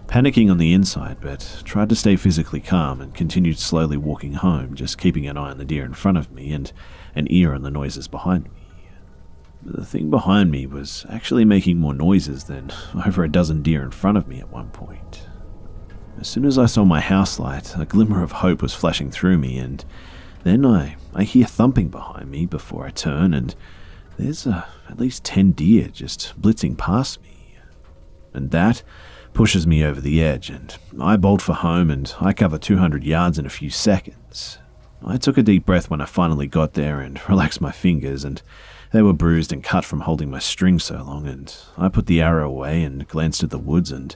panicking on the inside, but tried to stay physically calm and continued slowly walking home, just keeping an eye on the deer in front of me and an ear on the noises behind me. The thing behind me was actually making more noises than over a dozen deer in front of me at one point. As soon as I saw my house light, a glimmer of hope was flashing through me, and then I, I hear thumping behind me before I turn, and there's uh, at least ten deer just blitzing past me. And that pushes me over the edge, and I bolt for home, and I cover 200 yards in a few seconds. I took a deep breath when I finally got there and relaxed my fingers, and they were bruised and cut from holding my string so long, and I put the arrow away and glanced at the woods and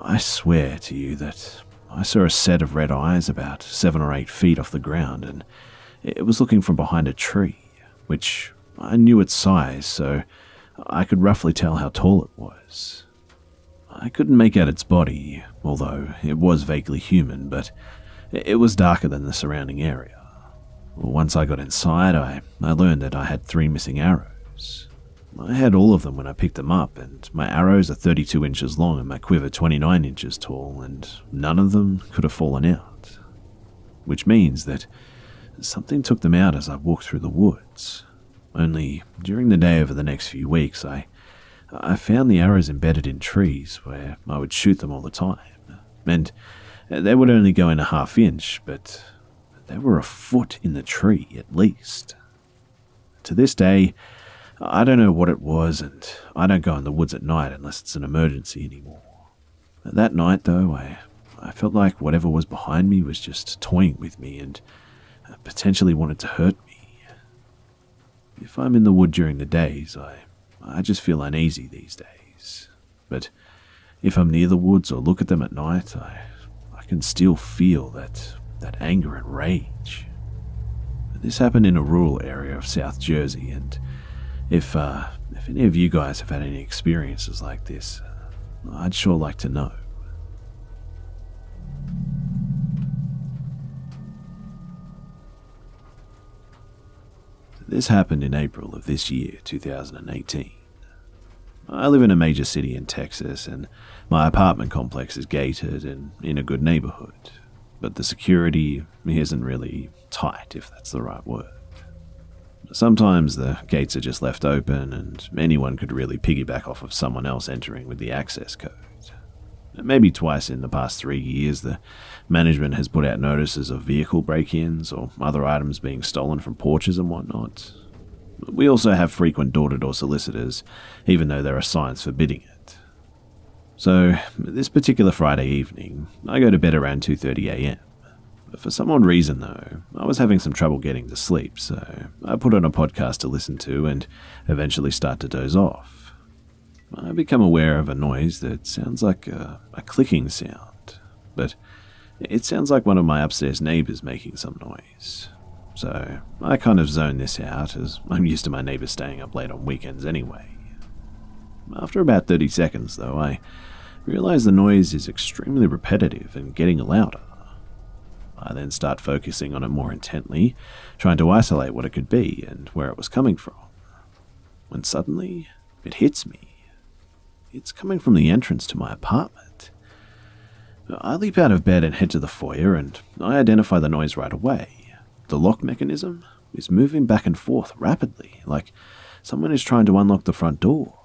I swear to you that I saw a set of red eyes about seven or eight feet off the ground, and it was looking from behind a tree, which I knew its size, so I could roughly tell how tall it was. I couldn't make out its body, although it was vaguely human, but it was darker than the surrounding area. Once I got inside, I, I learned that I had three missing arrows. I had all of them when I picked them up, and my arrows are 32 inches long and my quiver 29 inches tall, and none of them could have fallen out. Which means that something took them out as I walked through the woods. Only during the day over the next few weeks, I, I found the arrows embedded in trees where I would shoot them all the time. And Uh, they would only go in a half inch, but they were a foot in the tree at least. To this day, I don't know what it was, and I don't go in the woods at night unless it's an emergency anymore. Uh, that night, though, I, I felt like whatever was behind me was just toying with me and uh, potentially wanted to hurt me. If I'm in the wood during the days, I, I just feel uneasy these days. But if I'm near the woods or look at them at night, I can still feel that, that anger and rage. This happened in a rural area of South Jersey, and if, uh, if any of you guys have had any experiences like this, uh, I'd sure like to know. This happened in April of this year, 2018. I live in a major city in Texas, and my apartment complex is gated and in a good neighborhood, but the security isn't really tight, if that's the right word. Sometimes the gates are just left open, and anyone could really piggyback off of someone else entering with the access code. Maybe twice in the past three years, the management has put out notices of vehicle break ins or other items being stolen from porches and whatnot. We also have frequent door to door solicitors, even though there are signs forbidding it. So, this particular Friday evening, I go to bed around 2.30am. For some odd reason, though, I was having some trouble getting to sleep, so I put on a podcast to listen to and eventually start to doze off. I become aware of a noise that sounds like a, a clicking sound, but it sounds like one of my upstairs neighbors making some noise. So I kind of zone this out as I'm used to my neighbors staying up late on weekends anyway. After about 30 seconds, though, I realize the noise is extremely repetitive and getting louder. I then start focusing on it more intently, trying to isolate what it could be and where it was coming from. When suddenly, it hits me. It's coming from the entrance to my apartment. I leap out of bed and head to the foyer, and I identify the noise right away. The lock mechanism is moving back and forth rapidly, like someone is trying to unlock the front door.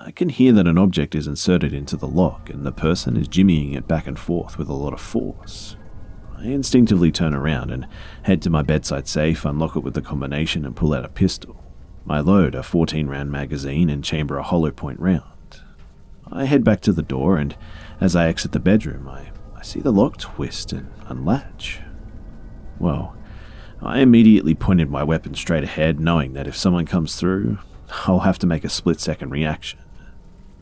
I can hear that an object is inserted into the lock, and the person is jimmying it back and forth with a lot of force. I instinctively turn around and head to my bedside safe, unlock it with the combination, and pull out a pistol. I load a 14 round magazine and chamber a hollow point round. I head back to the door, and as I exit the bedroom, I, I see the lock twist and unlatch. Well, I immediately pointed my weapon straight ahead, knowing that if someone comes through, I'll have to make a split second reaction.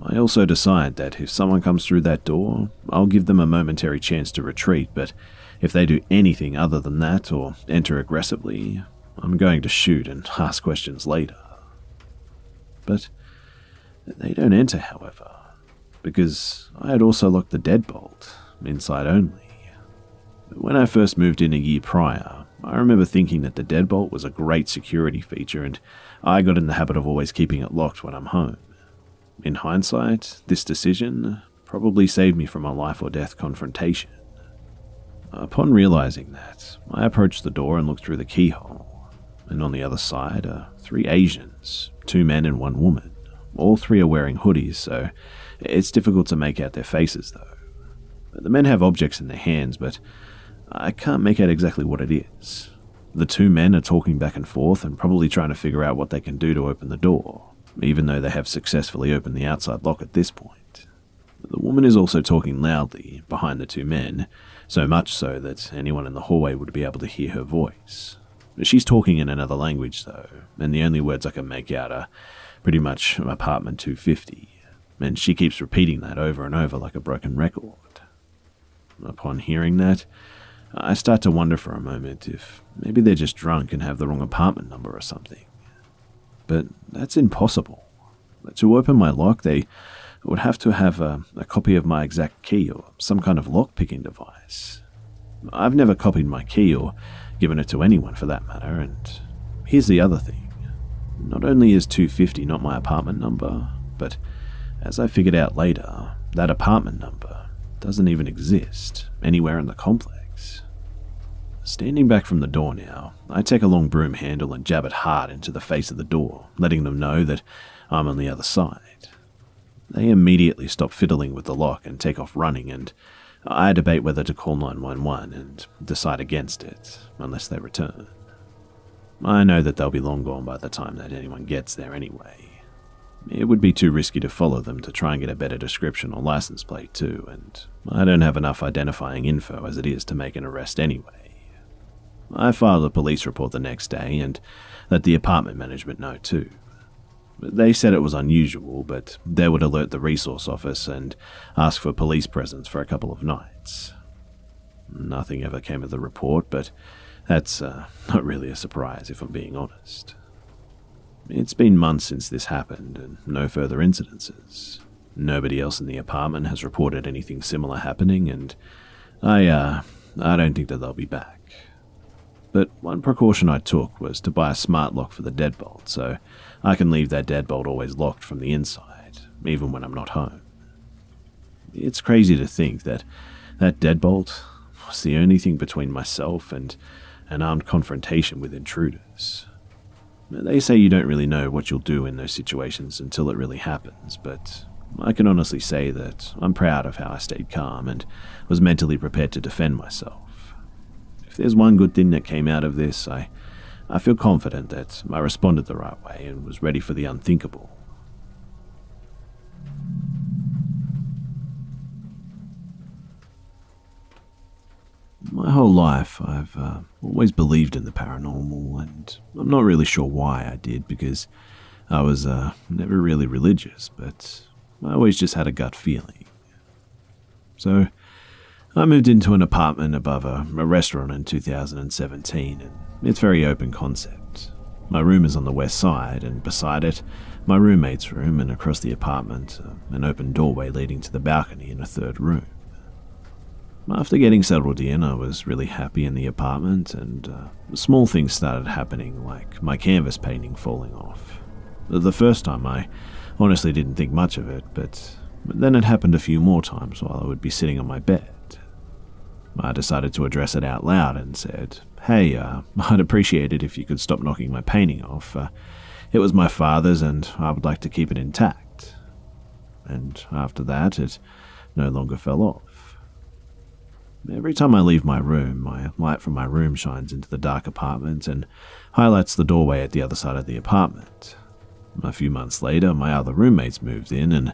I also decide that if someone comes through that door, I'll give them a momentary chance to retreat, but if they do anything other than that or enter aggressively, I'm going to shoot and ask questions later. But they don't enter, however, because I had also locked the deadbolt, inside only. When I first moved in a year prior, I remember thinking that the deadbolt was a great security feature, and I got in the habit of always keeping it locked when I'm home. In hindsight, this decision probably saved me from a life or death confrontation. Upon realizing that, I approached the door and looked through the keyhole, and on the other side are three Asians, two men and one woman. All three are wearing hoodies, so it's difficult to make out their faces, though. The men have objects in their hands, but I can't make out exactly what it is. The two men are talking back and forth and probably trying to figure out what they can do to open the door, even though they have successfully opened the outside lock at this point. The woman is also talking loudly behind the two men, so much so that anyone in the hallway would be able to hear her voice. She's talking in another language, though, and the only words I can make out are pretty much apartment 250, and she keeps repeating that over and over like a broken record. Upon hearing that, I start to wonder for a moment if maybe they're just drunk and have the wrong apartment number or something. But that's impossible. To open my lock, they would have to have a, a copy of my exact key or some kind of lock picking device. I've never copied my key or given it to anyone for that matter, and here's the other thing. Not only is 250 not my apartment number, but as I figured out later, that apartment number doesn't even exist anywhere in the complex. Standing back from the door now, I take a long broom handle and jab it hard into the face of the door, letting them know that I'm on the other side. They immediately stop fiddling with the lock and take off running, and I debate whether to call 911 and decide against it, unless they return. I know that they'll be long gone by the time that anyone gets there anyway. It would be too risky to follow them to try and get a better description or license plate too, and I don't have enough identifying info as it is to make an arrest anyway. I filed a police report the next day and let the apartment management know too. They said it was unusual, but they would alert the resource office and ask for police presence for a couple of nights. Nothing ever came of the report, but that's uh, not really a surprise if I'm being honest. It's been months since this happened, and no further incidences. Nobody else in the apartment has reported anything similar happening, and I, uh, I don't think that they'll be back. But one precaution I took was to buy a smart lock for the deadbolt, so I can leave that deadbolt always locked from the inside, even when I'm not home. It's crazy to think that that deadbolt was the only thing between myself and an armed confrontation with intruders. They say you don't really know what you'll do in those situations until it really happens, but I can honestly say that I'm proud of how I stayed calm and was mentally prepared to defend myself. There's one good thing that came out of this, I, I feel confident that I responded the right way and was ready for the unthinkable. My whole life, I've uh, always believed in the paranormal, and I'm not really sure why I did because I was uh, never really religious, but I always just had a gut feeling. So I moved into an apartment above a, a restaurant in 2017, and it's very open concept. My room is on the west side, and beside it, my roommate's room, and across the apartment, uh, an open doorway leading to the balcony in a third room. After getting settled in, I was really happy in the apartment, and uh, small things started happening, like my canvas painting falling off. The first time, I honestly didn't think much of it, but then it happened a few more times while I would be sitting on my bed. I decided to address it out loud and said, Hey, uh, I'd appreciate it if you could stop knocking my painting off. Uh, it was my father's, and I would like to keep it intact. And after that, it no longer fell off. Every time I leave my room, my light from my room shines into the dark apartment and highlights the doorway at the other side of the apartment. A few months later, my other roommates moved in, and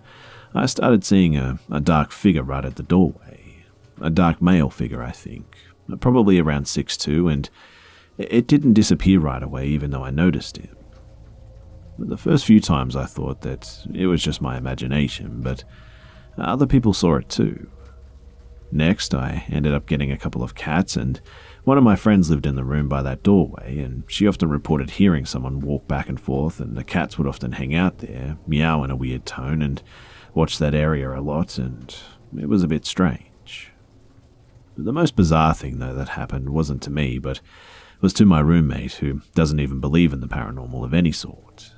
I started seeing a, a dark figure right at the doorway. A dark male figure, I think, probably around six two, and it didn't disappear right away, even though I noticed it. The first few times I thought that it was just my imagination, but other people saw it too. Next, I ended up getting a couple of cats, and one of my friends lived in the room by that doorway, and she often reported hearing someone walk back and forth, and the cats would often hang out there, meow in a weird tone, and watch that area a lot, and it was a bit strange. The most bizarre thing, though, that happened wasn't to me, but was to my roommate, who doesn't even believe in the paranormal of any sort.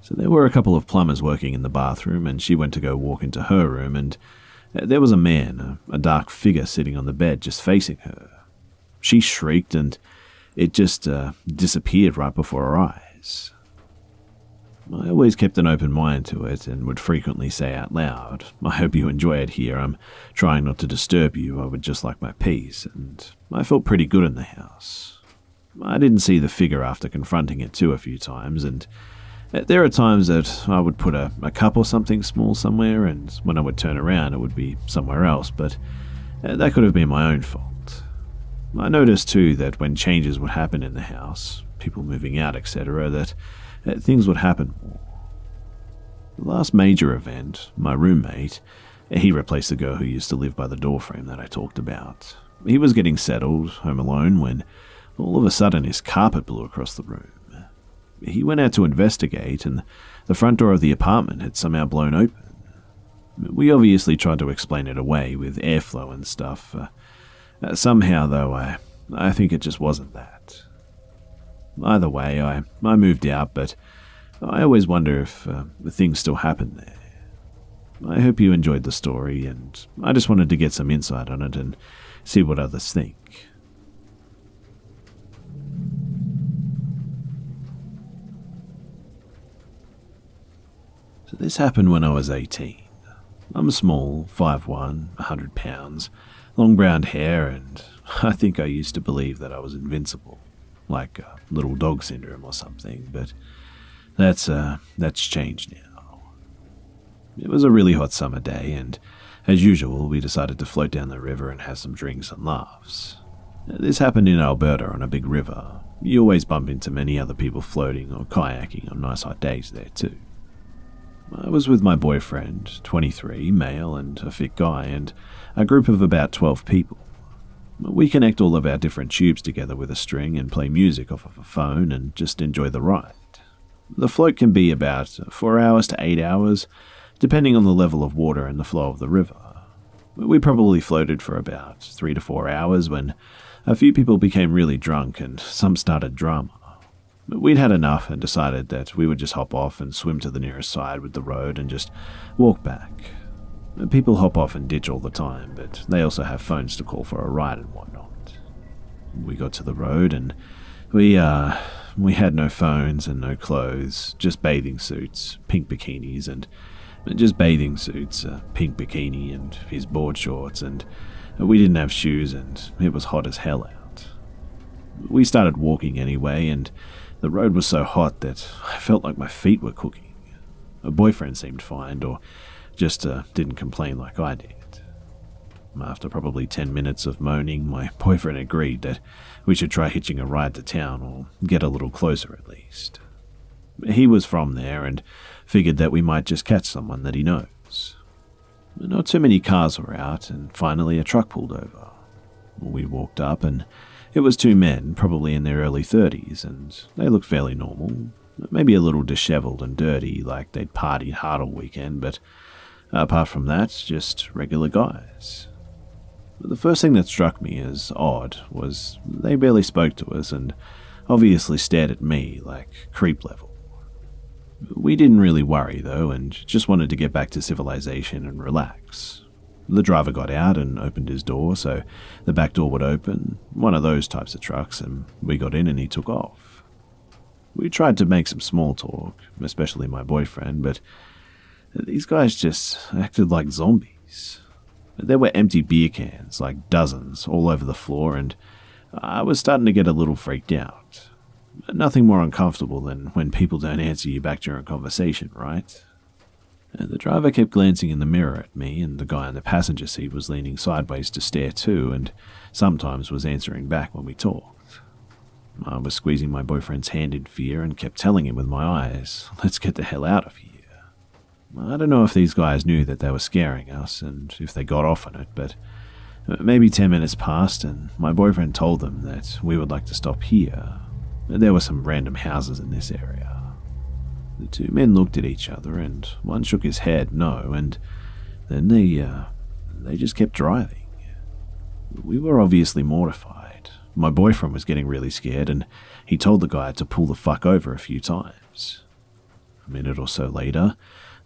So there were a couple of plumbers working in the bathroom, and she went to go walk into her room, and there was a man, a dark figure sitting on the bed just facing her. She shrieked and it just uh, disappeared right before her eyes. I always kept an open mind to it and would frequently say out loud, I hope you enjoy it here. I'm trying not to disturb you. I would just like my peace. And I felt pretty good in the house. I didn't see the figure after confronting it too a few times, and there are times that I would put a, a, cup or something small somewhere, and when I would turn around, it would be somewhere else, but uh, that could have been my own fault. I noticed too that when changes would happen in the house, people moving out, etc., that Uh, things would happen. The last major event, my roommate, uh, he replaced the girl who used to live by the doorframe that I talked about. He was getting settled, home alone, when all of a sudden his carpet blew across the room. He went out to investigate, and the front door of the apartment had somehow blown open. We obviously tried to explain it away with airflow and stuff. Uh, uh somehow, though, I, I think it just wasn't that. Either way, I, I moved out, but I always wonder if uh, things still happen there. I hope you enjoyed the story, and I just wanted to get some insight on it and see what others think. So this happened when I was 18. I'm small, 5'1", 100 pounds, long brown hair, and I think I used to believe that I was invincible, like a little dog syndrome or something, but that's, uh, that's changed now. It was a really hot summer day, and as usual, we decided to float down the river and have some drinks and laughs. This happened in Alberta on a big river. You always bump into many other people floating or kayaking on nice hot days there, too. I was with my boyfriend, 23, male and a fit guy, and a group of about 12 people. We connect all of our different tubes together with a string and play music off of a phone and just enjoy the ride. The float can be about 4 hours to 8 hours, depending on the level of water and the flow of the river. We probably floated for about 3 to 4 hours when a few people became really drunk and some started drama. We'd had enough and decided that we would just hop off and swim to the nearest side with the road and just walk back. People hop off and ditch all the time, but they also have phones to call for a ride and whatnot. We got to the road and we, uh, we had no phones and no clothes, just bathing suits, pink bikinis, and just bathing suits, a pink bikini, and his board shorts, and we didn't have shoes, and it was hot as hell out. We started walking anyway, and the road was so hot that I felt like my feet were cooking. A boyfriend seemed fine, or just uh, didn't complain like I did. After probably 10 minutes of moaning, my boyfriend agreed that we should try hitching a ride to town or get a little closer at least. He was from there and figured that we might just catch someone that he knows. Not too many cars were out, and finally a truck pulled over. We walked up, and it was two men, probably in their early 30s, and they looked fairly normal. Maybe a little disheveled and dirty, like they'd partied hard all weekend, but apart from that, just regular guys. The first thing that struck me as odd was they barely spoke to us and obviously stared at me like creep level. We didn't really worry though and just wanted to get back to civilization and relax. The driver got out and opened his door so the back door would open, one of those types of trucks, and we got in and he took off. We tried to make some small talk, especially my boyfriend, but these guys just acted like zombies. There were empty beer cans, like dozens, all over the floor, and I was starting to get a little freaked out. Nothing more uncomfortable than when people don't answer you back during conversation, right? And The driver kept glancing in the mirror at me, and the guy in the passenger seat was leaning sideways to stare too, and sometimes was answering back when we talked. I was squeezing my boyfriend's hand in fear and kept telling him with my eyes, let's get the hell out of here. I don't know if these guys knew that they were scaring us and if they got off on it, but maybe 10 minutes passed and my boyfriend told them that we would like to stop here. There were some random houses in this area. The two men looked at each other and one shook his head no, and then they, uh, they just kept driving. We were obviously mortified. My boyfriend was getting really scared and he told the guy to pull the fuck over a few times. A minute or so later,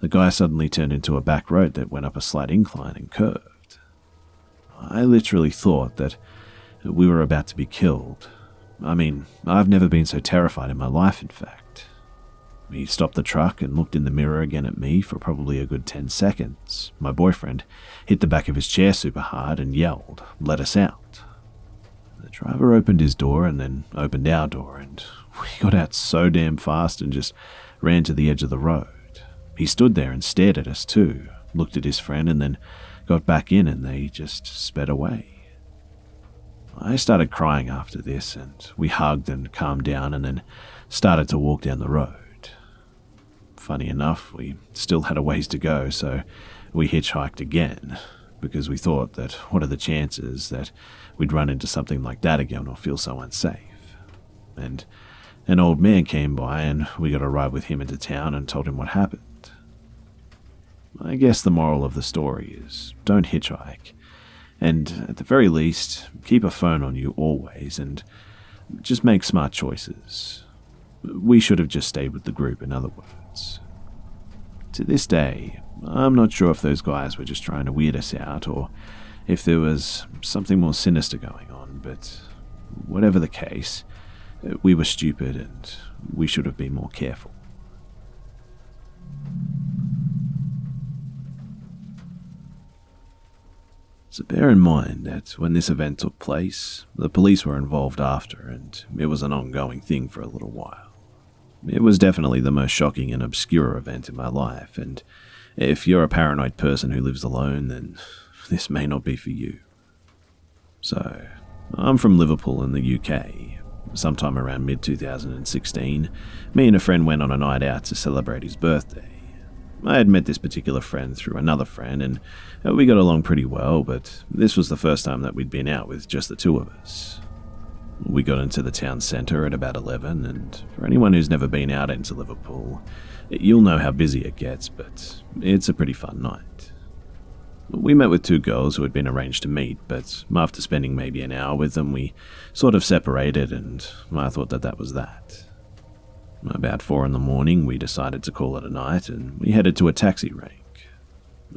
the guy suddenly turned into a back road that went up a slight incline and curved. I literally thought that we were about to be killed. I mean, I've never been so terrified in my life, in fact. He stopped the truck and looked in the mirror again at me for probably a good 10 seconds. My boyfriend hit the back of his chair super hard and yelled, Let us out. The driver opened his door and then opened our door, and we got out so damn fast and just ran to the edge of the road. He stood there and stared at us too, looked at his friend, and then got back in and they just sped away. I started crying after this, and we hugged and calmed down and then started to walk down the road. Funny enough, we still had a ways to go, so we hitchhiked again, because we thought that what are the chances that we'd run into something like that again or feel so unsafe? And an old man came by, and we got a ride with him into town and told him what happened. I guess the moral of the story is don't hitchhike. And at the very least, keep a phone on you always and just make smart choices. We should have just stayed with the group, in other words. To this day, I'm not sure if those guys were just trying to weird us out or if there was something more sinister going on, but whatever the case, we were stupid and we should have been more careful. So bear in mind that when this event took place, the police were involved after, and it was an ongoing thing for a little while. It was definitely the most shocking and obscure event in my life, and if you're a paranoid person who lives alone, then this may not be for you. So, I'm from Liverpool in the UK. Sometime around mid 2016, me and a friend went on a night out to celebrate his birthday. I had met this particular friend through another friend, and uh, we got along pretty well, but this was the first time that we'd been out with just the two of us. We got into the town centre at about 11, and for anyone who's never been out into Liverpool, you'll know how busy it gets, but it's a pretty fun night. We met with two girls who had been arranged to meet, but after spending maybe an hour with them, we sort of separated, and I thought that that was that. About four in the morning, we decided to call it a night and we headed to a taxi rank.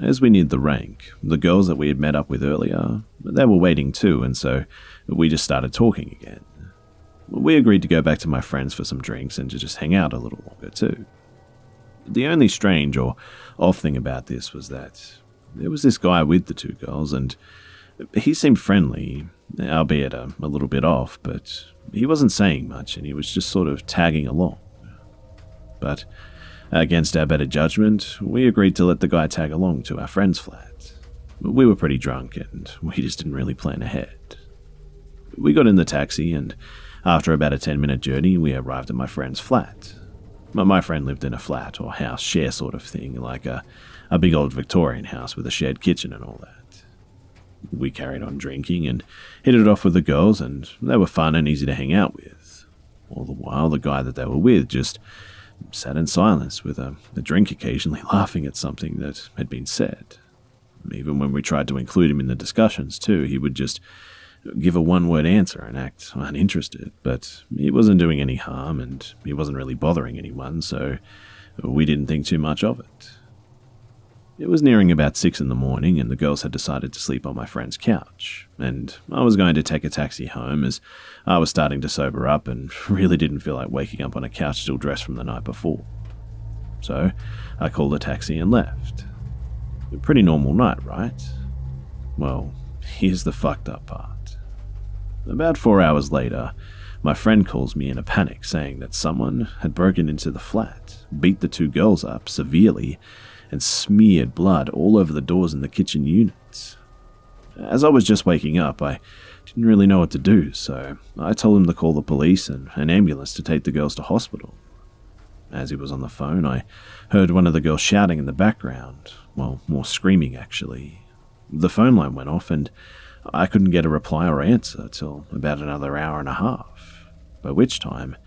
As we neared the rank, the girls that we had met up with earlier, they were waiting too, and so we just started talking again. We agreed to go back to my friends for some drinks and to just hang out a little longer too. The only strange or off thing about this was that there was this guy with the two girls, and he seemed friendly, albeit a, a little bit off, but he wasn't saying much and he was just sort of tagging along but against our better judgment, we agreed to let the guy tag along to our friend's flat. We were pretty drunk and we just didn't really plan ahead. We got in the taxi, and after about a 10 minute journey, we arrived at my friend's flat. My friend lived in a flat or house share sort of thing, like a, a big old Victorian house with a shared kitchen and all that. We carried on drinking and hit it off with the girls, and they were fun and easy to hang out with. All the while, the guy that they were with just sat in silence with a, a drink occasionally laughing at something that had been said. Even when we tried to include him in the discussions, too, he would just give a one word answer and act uninterested. But he wasn't doing any harm and he wasn't really bothering anyone, so we didn't think too much of it. It was nearing about six in the morning, and the girls had decided to sleep on my friend's couch, and I was going to take a taxi home as I was starting to sober up and really didn't feel like waking up on a couch still dressed from the night before. So I called a taxi and left. A pretty normal night, right? Well, here's the fucked up part. About four hours later, my friend calls me in a panic saying that someone had broken into the flat, beat the two girls up severely, and smeared blood all over the doors in the kitchen units. As I was just waking up, I didn't really know what to do, so I told him to call the police and an ambulance to take the girls to hospital. As he was on the phone, I heard one of the girls shouting in the background, well, more screaming actually. The phone line went off, and I couldn't get a reply or answer till about another hour and a half, by which time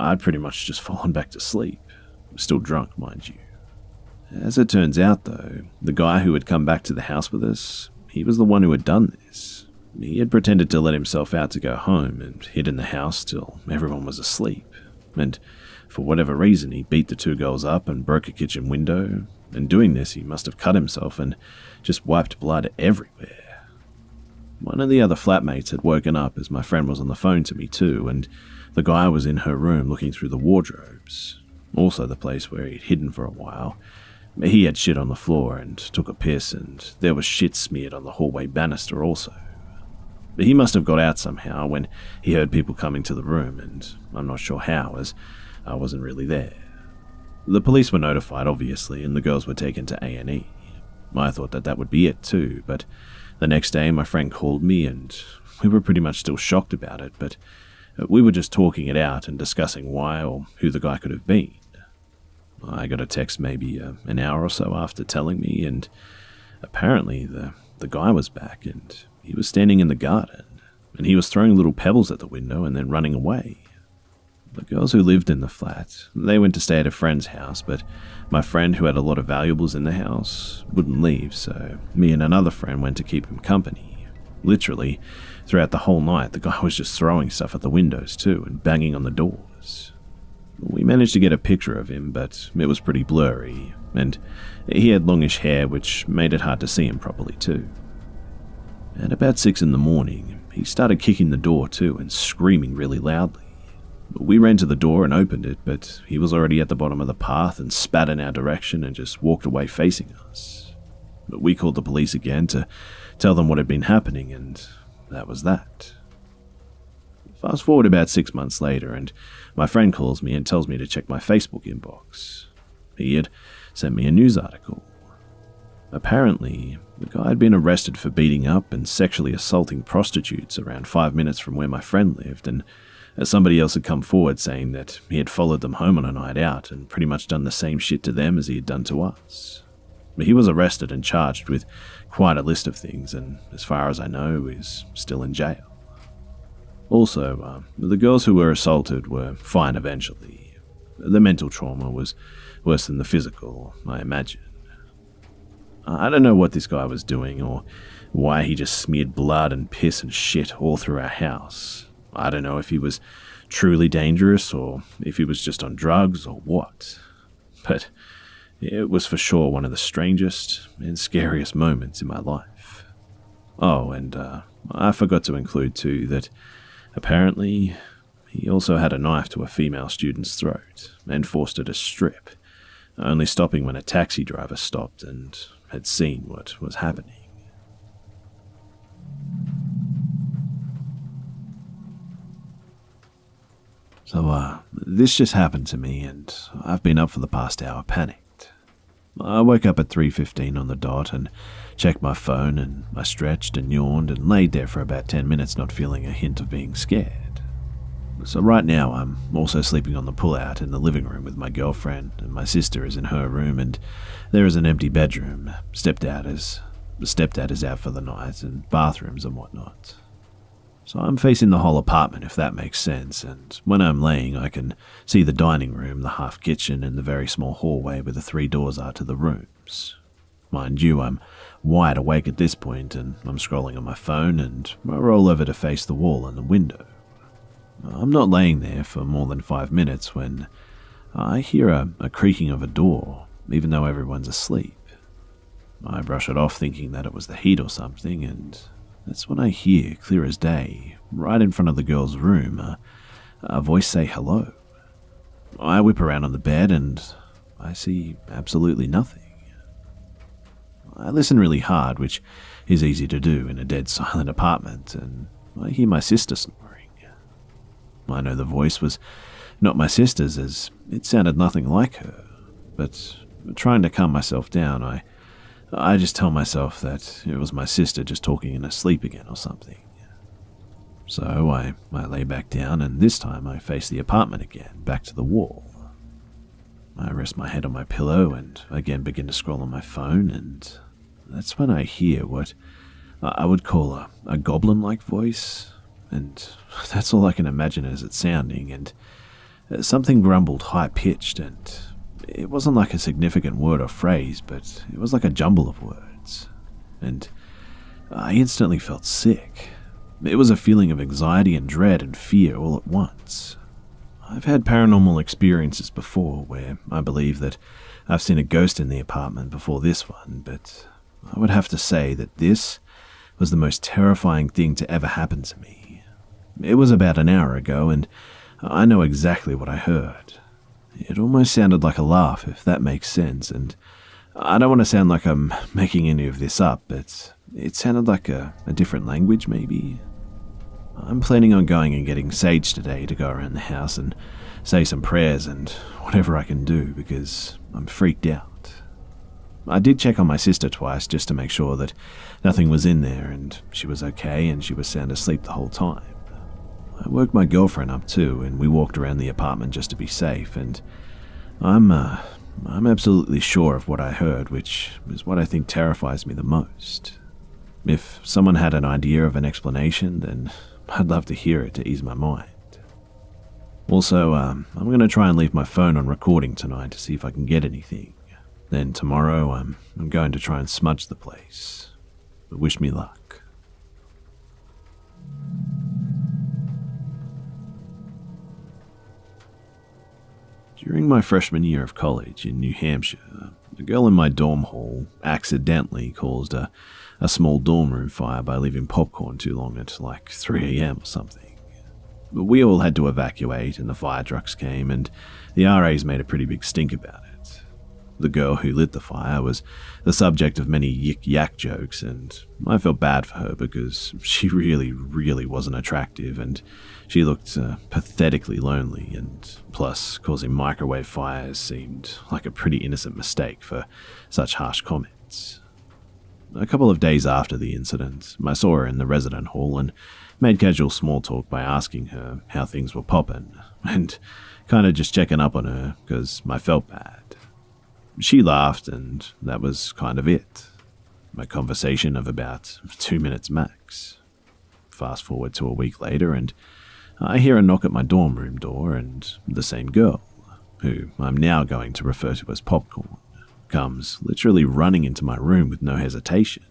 I'd pretty much just fallen back to sleep, still drunk, mind you. As it turns out, though, the guy who had come back to the house with us, he was the one who had done this. He had pretended to let himself out to go home and hid in the house till everyone was asleep. And for whatever reason, he beat the two girls up and broke a kitchen window. In doing this, he must have cut himself and just wiped blood everywhere. One of the other flatmates had woken up as my friend was on the phone to me too, and the guy was in her room looking through the wardrobes, also the place where he'd hidden for a while, he had shit on the floor and took a piss, and there was shit smeared on the hallway banister also. He must have got out somehow when he heard people coming to the room, and I'm not sure how, as I wasn't really there. The police were notified, obviously, and the girls were taken to A&E. I thought that that would be it too, but the next day my friend called me, and we were pretty much still shocked about it, but we were just talking it out and discussing why or who the guy could have been. I got a text maybe uh, an hour or so after telling me, and apparently the, the guy was back and he was standing in the garden and he was throwing little pebbles at the window and then running away. The girls who lived in the flat, they went to stay at a friend's house, but my friend who had a lot of valuables in the house wouldn't leave, so me and another friend went to keep him company. Literally, throughout the whole night, the guy was just throwing stuff at the windows too and banging on the doors. We managed to get a picture of him, but it was pretty blurry, and he had longish hair, which made it hard to see him properly, too. At about six in the morning, he started kicking the door too and screaming really loudly. We ran to the door and opened it, but he was already at the bottom of the path and spat in our direction and just walked away facing us. But we called the police again to tell them what had been happening, and that was that. Fast forward about six months later, and my friend calls me and tells me to check my Facebook inbox. He had sent me a news article. Apparently, the guy had been arrested for beating up and sexually assaulting prostitutes around five minutes from where my friend lived, and somebody else had come forward saying that he had followed them home on a night out and pretty much done the same shit to them as he had done to us. He was arrested and charged with quite a list of things, and as far as I know, is still in jail. Also, uh, the girls who were assaulted were fine eventually. The mental trauma was worse than the physical, I imagine. I don't know what this guy was doing or why he just smeared blood and piss and shit all through our house. I don't know if he was truly dangerous or if he was just on drugs or what. But it was for sure one of the strangest and scariest moments in my life. Oh, and uh, I forgot to include too that Apparently, he also had a knife to a female student's throat and forced her to strip, only stopping when a taxi driver stopped and had seen what was happening. So, uh, this just happened to me, and I've been up for the past hour panicked. I woke up at 3.15 on the dot and checked my phone and I stretched and yawned and laid there for about 10 minutes not feeling a hint of being scared. So right now I'm also sleeping on the pullout in the living room with my girlfriend and my sister is in her room and there is an empty bedroom. Stepdad is stepdad is out for the night and bathrooms and whatnot. So I'm facing the whole apartment if that makes sense and when I'm laying I can see the dining room, the half kitchen and the very small hallway where the three doors are to the rooms. Mind you, I'm wide awake at this point and I'm scrolling on my phone and I roll over to face the wall and the window. I'm not laying there for more than five minutes when I hear a, a creaking of a door, even though everyone's asleep. I brush it off thinking that it was the heat or something, and that's when I hear, clear as day, right in front of the girl's room, a, a voice say hello. I whip around on the bed and I see absolutely nothing. I listen really hard, which is easy to do in a dead silent apartment, and I hear my sister snoring. I know the voice was not my sister's, as it sounded nothing like her, but trying to calm myself down, I, I just tell myself that it was my sister just talking in her sleep again or something. So I, I lay back down, and this time I face the apartment again, back to the wall. I rest my head on my pillow and again begin to scroll on my phone, and that's when I hear what I would call a, a goblin like voice, and that's all I can imagine as it sounding, and uh, something grumbled high pitched, and it wasn't like a significant word or phrase, but it was like a jumble of words, and I instantly felt sick. It was a feeling of anxiety and dread and fear all at once. I've had paranormal experiences before where I believe that I've seen a ghost in the apartment before this one, but I would have to say that this was the most terrifying thing to ever happen to me. It was about an hour ago, and I know exactly what I heard. It almost sounded like a laugh, if that makes sense, and I don't want to sound like I'm making any of this up, but it sounded like a, a different language, maybe. I'm planning on going and getting sage today to go around the house and say some prayers and whatever I can do because I'm freaked out. I did check on my sister twice just to make sure that nothing was in there and she was okay and she was sound asleep the whole time. I woke my girlfriend up too and we walked around the apartment just to be safe and I'm uh, I'm absolutely sure of what I heard, which is what I think terrifies me the most. If someone had an idea of an explanation, then I'd love to hear it to ease my mind. Also, um, I'm going to try and leave my phone on recording tonight to see if I can get anything. Then tomorrow, I'm, I'm going to try and smudge the place. But wish me luck. During my freshman year of college in New Hampshire, a girl in my dorm hall accidentally caused a a small dorm room fire by leaving popcorn too long at like 3 am or something. But we all had to evacuate, and the fire trucks came, and the RAs made a pretty big stink about it. The girl who lit the fire was the subject of many yik yak jokes, and I felt bad for her because she really, really wasn't attractive, and she looked uh, pathetically lonely, and plus, causing microwave fires seemed like a pretty innocent mistake for such harsh comments. A couple of days after the incident, I saw her in the resident hall and made casual small talk by asking her how things were poppin', and kind of just checking up on her because I felt bad. She laughed, and that was kind of it. A conversation of about two minutes max. Fast forward to a week later, and I hear a knock at my dorm room door, and the same girl, who I'm now going to refer to as Popcorn, comes literally running into my room with no hesitation.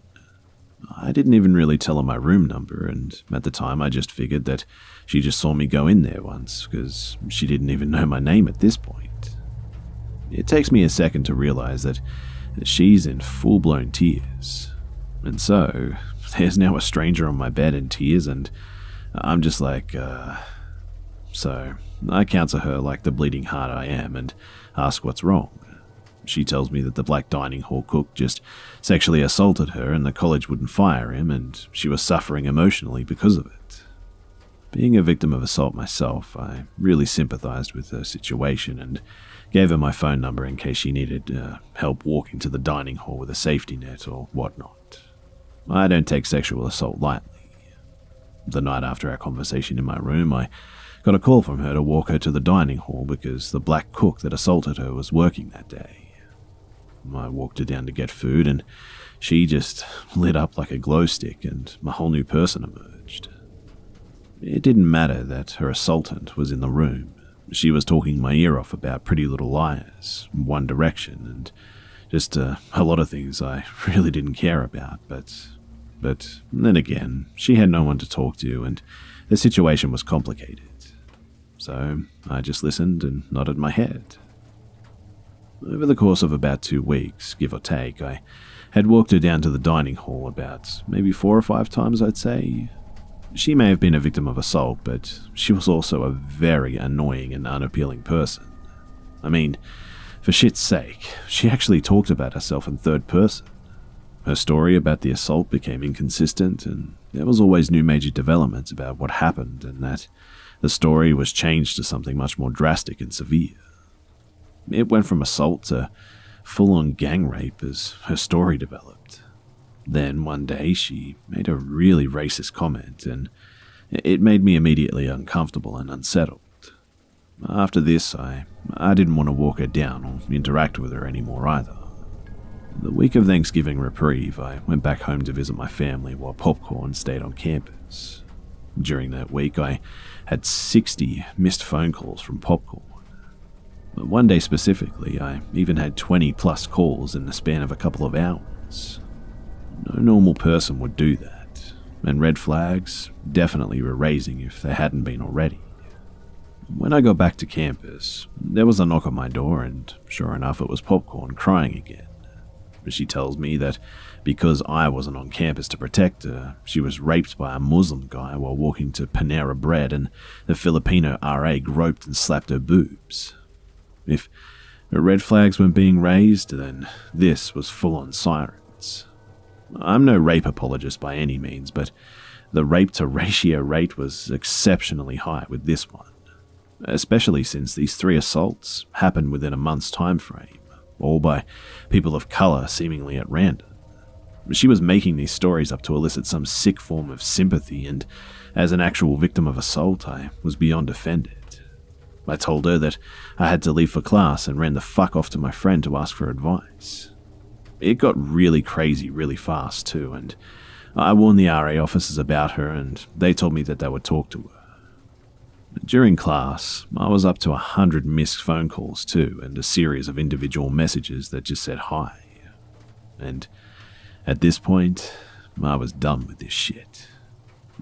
I didn't even really tell her my room number, and at the time I just figured that she just saw me go in there once, because she didn't even know my name at this point. It takes me a second to realize that she's in full blown tears. And so, there's now a stranger on my bed in tears, and I'm just like, uh. So, I counsel her like the bleeding heart I am and ask what's wrong. She tells me that the black dining hall cook just sexually assaulted her and the college wouldn't fire him, and she was suffering emotionally because of it. Being a victim of assault myself, I really sympathized with her situation and gave her my phone number in case she needed uh, help walking to the dining hall with a safety net or whatnot. I don't take sexual assault lightly. The night after our conversation in my room, I got a call from her to walk her to the dining hall because the black cook that assaulted her was working that day. I walked her down to get food, and she just lit up like a glow stick, and a whole new person emerged. It didn't matter that her assaultant was in the room. She was talking my ear off about Pretty Little Liars, One Direction, and Just uh, a lot of things I really didn't care about, but. But then again, she had no one to talk to, and the situation was complicated. So I just listened and nodded my head. Over the course of about two weeks, give or take, I had walked her down to the dining hall about maybe four or five times, I'd say. She may have been a victim of assault, but she was also a very annoying and unappealing person. I mean, for shit's sake, she actually talked about herself in third person. Her story about the assault became inconsistent, and there was always new major developments about what happened, and that the story was changed to something much more drastic and severe. It went from assault to full on gang rape as her story developed. Then one day she made a really racist comment, and it made me immediately uncomfortable and unsettled. After this, I, I didn't want to walk her down or interact with her anymore either. The week of Thanksgiving reprieve, I went back home to visit my family while Popcorn stayed on campus. During that week, I had 60 missed phone calls from Popcorn. One day specifically, I even had 20 plus calls in the span of a couple of hours. No normal person would do that, and red flags definitely were raising if they hadn't been already. When I got back to campus, there was a knock on my door, and sure enough, it was Popcorn crying again. She tells me that because I wasn't on campus to protect her, she was raped by a Muslim guy while walking to Panera Bread, and the Filipino RA groped and slapped her boobs. If red flags weren't being raised, then this was full on sirens. I'm no rape apologist by any means, but the rape to ratio rate was exceptionally high with this one, especially since these three assaults happened within a month's time frame all by people of colour seemingly at random. She was making these stories up to elicit some sick form of sympathy, and as an actual victim of assault, I was beyond offended. I told her that I had to leave for class and ran the fuck off to my friend to ask for advice. It got really crazy really fast, too, and I warned the RA officers about her, and they told me that they would talk to her. During class, I was up to a hundred missed phone calls too, and a series of individual messages that just said hi. And at this point, I was done with this shit.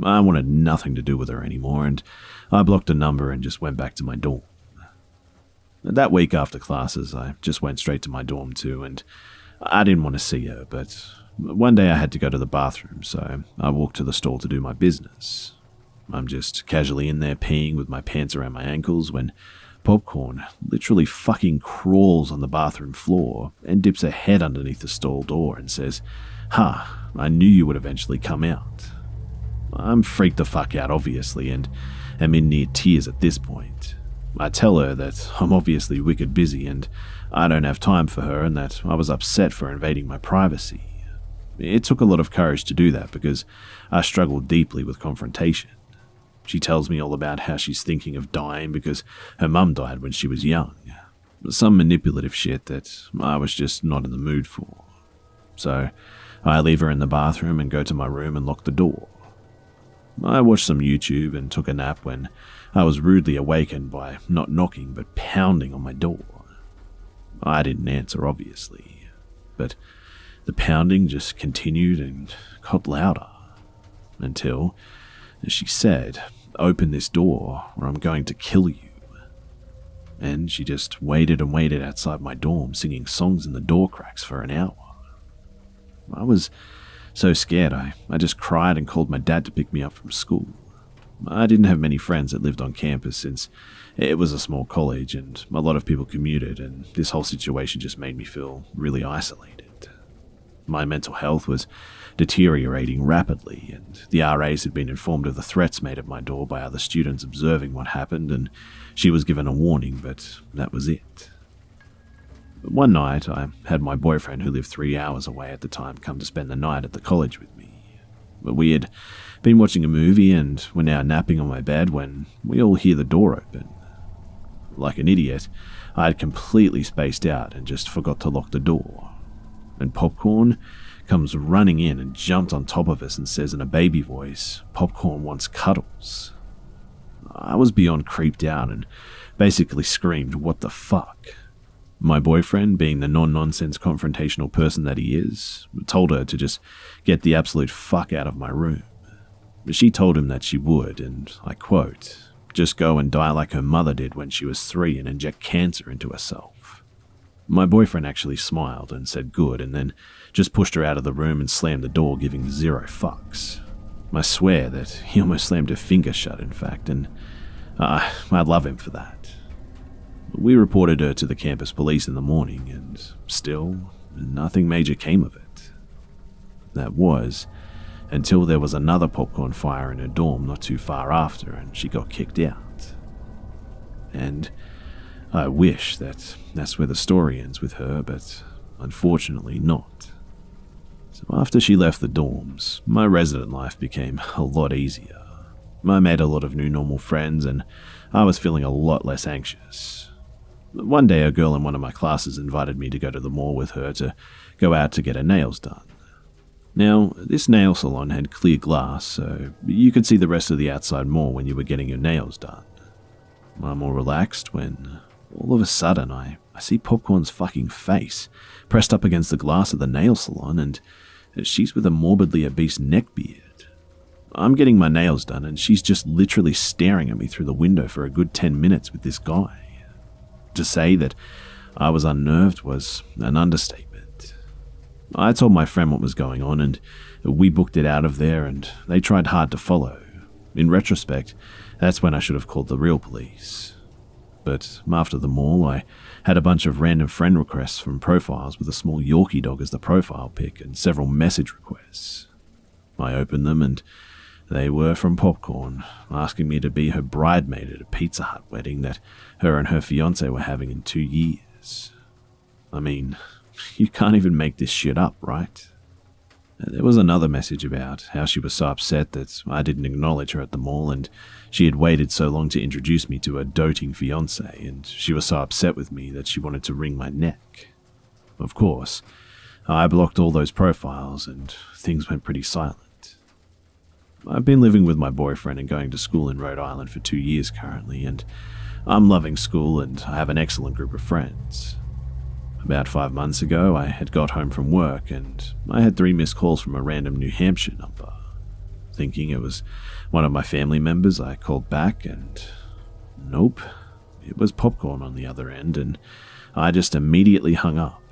I wanted nothing to do with her anymore, and I blocked a number and just went back to my dorm. That week after classes, I just went straight to my dorm too, and I didn't want to see her, but one day I had to go to the bathroom, so I walked to the stall to do my business. I'm just casually in there peeing with my pants around my ankles when Popcorn literally fucking crawls on the bathroom floor and dips her head underneath the stall door and says, Ha, huh, I knew you would eventually come out. I'm freaked the fuck out, obviously, and am in near tears at this point. I tell her that I'm obviously wicked busy and I don't have time for her and that I was upset for invading my privacy. It took a lot of courage to do that because I struggled deeply with confrontation. She tells me all about how she's thinking of dying because her mum died when she was young. Some manipulative shit that I was just not in the mood for. So I leave her in the bathroom and go to my room and lock the door. I watched some YouTube and took a nap when I was rudely awakened by not knocking but pounding on my door. I didn't answer, obviously, but the pounding just continued and got louder until as she said, Open this door, or I'm going to kill you. And she just waited and waited outside my dorm, singing songs in the door cracks for an hour. I was so scared, I, I just cried and called my dad to pick me up from school. I didn't have many friends that lived on campus since it was a small college and a lot of people commuted, and this whole situation just made me feel really isolated. My mental health was deteriorating rapidly, and the RAs had been informed of the threats made at my door by other students observing what happened, and she was given a warning, but that was it. one night, I had my boyfriend, who lived three hours away at the time, come to spend the night at the college with me. We had been watching a movie and were now napping on my bed when we all hear the door open. Like an idiot, I had completely spaced out and just forgot to lock the door. And Popcorn comes running in and jumped on top of us and says in a baby voice, Popcorn wants cuddles. I was beyond creeped out and basically screamed, What the fuck? My boyfriend, being the non nonsense confrontational person that he is, told her to just get the absolute fuck out of my room. She told him that she would, and I quote, just go and die like her mother did when she was three and inject cancer into herself. My boyfriend actually smiled and said good, and then just pushed her out of the room and slammed the door, giving zero fucks. I swear that he almost slammed her finger shut, in fact, and uh, I'd love him for that. We reported her to the campus police in the morning, and still, nothing major came of it. That was until there was another popcorn fire in her dorm not too far after, and she got kicked out. And I wish that that's where the story ends with her, but unfortunately not. So after she left the dorms, my resident life became a lot easier. I made a lot of new normal friends, and I was feeling a lot less anxious. One day, a girl in one of my classes invited me to go to the mall with her to go out to get her nails done. Now, this nail salon had clear glass, so you could see the rest of the outside mall when you were getting your nails done. I'm all relaxed when, all of a sudden, I, I see Popcorn's fucking face pressed up against the glass of the nail salon, and she's with a morbidly obese neck beard. I'm getting my nails done, and she's just literally staring at me through the window for a good 10 minutes with this guy. To say that I was unnerved was an understatement. I told my friend what was going on, and we booked it out of there, and they tried hard to follow. In retrospect, that's when I should have called the real police. But after the mall, I had a bunch of random friend requests from profiles with a small Yorkie dog as the profile pic and several message requests. I opened them and they were from Popcorn, asking me to be her bridesmaid at a Pizza Hut wedding that her and her fiance were having in two years. I mean, you can't even make this shit up, right? There was another message about how she was so upset that I didn't acknowledge her at the mall, and she had waited so long to introduce me to her doting fiance, and she was so upset with me that she wanted to wring my neck. Of course, I blocked all those profiles, and things went pretty silent. I've been living with my boyfriend and going to school in Rhode Island for two years currently, and I'm loving school and I have an excellent group of friends. About five months ago, I had got home from work and I had three missed calls from a random New Hampshire number. Thinking it was one of my family members, I called back and nope, it was popcorn on the other end, and I just immediately hung up.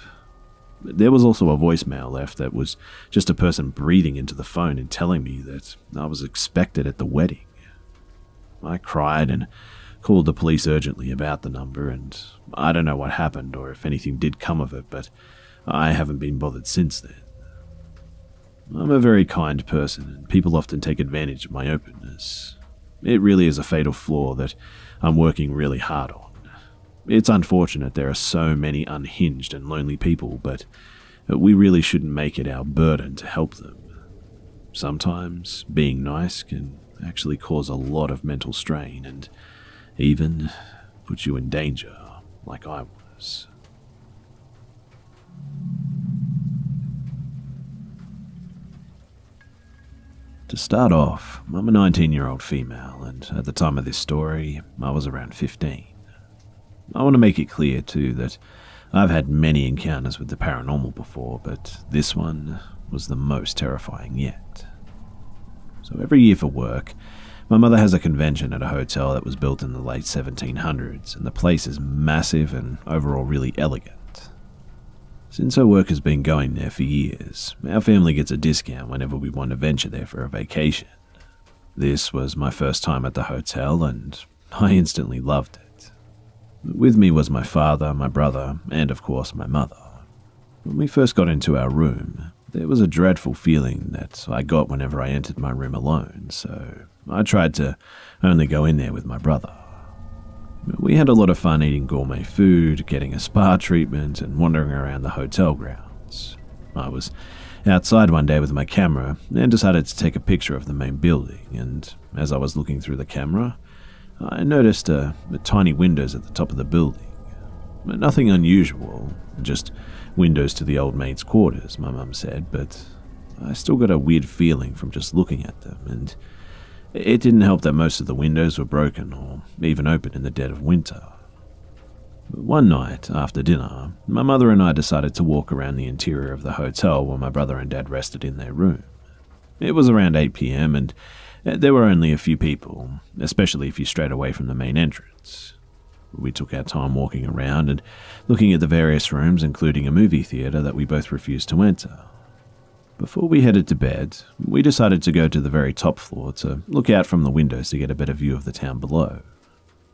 There was also a voicemail left that was just a person breathing into the phone and telling me that I was expected at the wedding. I cried and called the police urgently about the number, and I don't know what happened or if anything did come of it, but I haven't been bothered since then. I'm a very kind person, and people often take advantage of my openness. It really is a fatal flaw that I'm working really hard on. It's unfortunate there are so many unhinged and lonely people, but we really shouldn't make it our burden to help them. Sometimes being nice can actually cause a lot of mental strain and even put you in danger, like I was. To start off, I'm a 19 year old female, and at the time of this story, I was around 15. I want to make it clear, too, that I've had many encounters with the paranormal before, but this one was the most terrifying yet. So every year for work, my mother has a convention at a hotel that was built in the late 1700s, and the place is massive and overall really elegant. Since her work has been going there for years, our family gets a discount whenever we want to venture there for a vacation. This was my first time at the hotel, and I instantly loved it. With me was my father, my brother, and of course my mother. When we first got into our room, there was a dreadful feeling that I got whenever I entered my room alone, so I tried to only go in there with my brother. We had a lot of fun eating gourmet food, getting a spa treatment, and wandering around the hotel grounds. I was outside one day with my camera and decided to take a picture of the main building, and as I was looking through the camera, I noticed uh, tiny windows at the top of the building. Nothing unusual, just windows to the old maid's quarters, my mum said, but I still got a weird feeling from just looking at them, and it didn't help that most of the windows were broken or even open in the dead of winter. One night, after dinner, my mother and I decided to walk around the interior of the hotel where my brother and dad rested in their room. It was around 8 pm and Uh, there were only a few people, especially if you strayed away from the main entrance. We took our time walking around and looking at the various rooms, including a movie theatre that we both refused to enter. Before we headed to bed, we decided to go to the very top floor to look out from the windows to get a better view of the town below.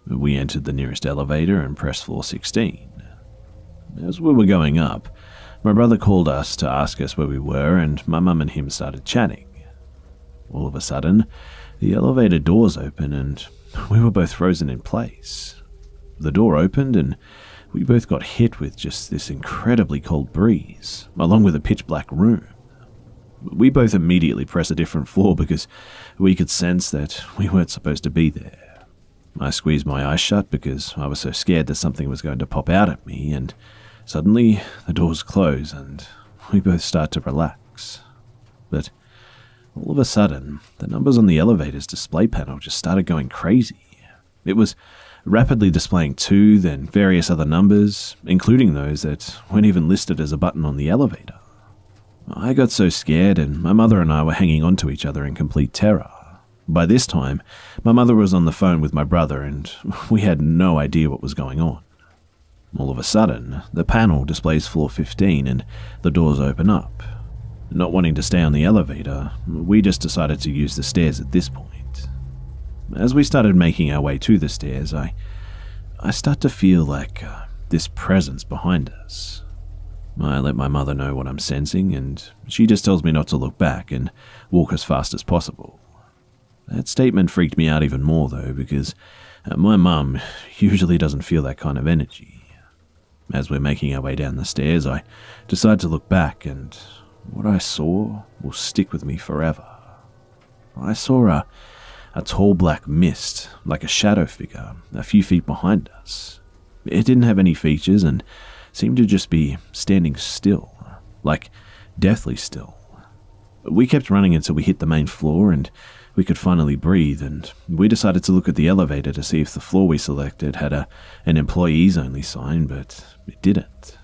We entered the nearest elevator and pressed floor 16. As we were going up, my brother called us to ask us where we were, and my mum and him started chatting. All of a sudden, the elevator doors open and we were both frozen in place. The door opened and we both got hit with just this incredibly cold breeze, along with a pitch black room. We both immediately pressed a different floor because we could sense that we weren't supposed to be there. I squeezed my eyes shut because I was so scared that something was going to pop out at me, and suddenly the doors close and we both start to relax. But all of a sudden, the numbers on the elevator's display panel just started going crazy. It was rapidly displaying two, then various other numbers, including those that weren't even listed as a button on the elevator. I got so scared, and my mother and I were hanging on to each other in complete terror. By this time, my mother was on the phone with my brother, and we had no idea what was going on. All of a sudden, the panel displays floor 15 and the doors open up. Not wanting to stay on the elevator, we just decided to use the stairs at this point. As we started making our way to the stairs, I, I start to feel like uh, this presence behind us. I let my mother know what I'm sensing, and she just tells me not to look back and walk as fast as possible. That statement freaked me out even more, though, because uh, my mum usually doesn't feel that kind of energy. As we're making our way down the stairs, I decide to look back, and what I saw will stick with me forever. I saw a, a tall black mist, like a shadow figure, a few feet behind us. It didn't have any features and seemed to just be standing still, like deathly still. We kept running until we hit the main floor, and we could finally breathe, and we decided to look at the elevator to see if the floor we selected had a, an employees only sign, but it didn't.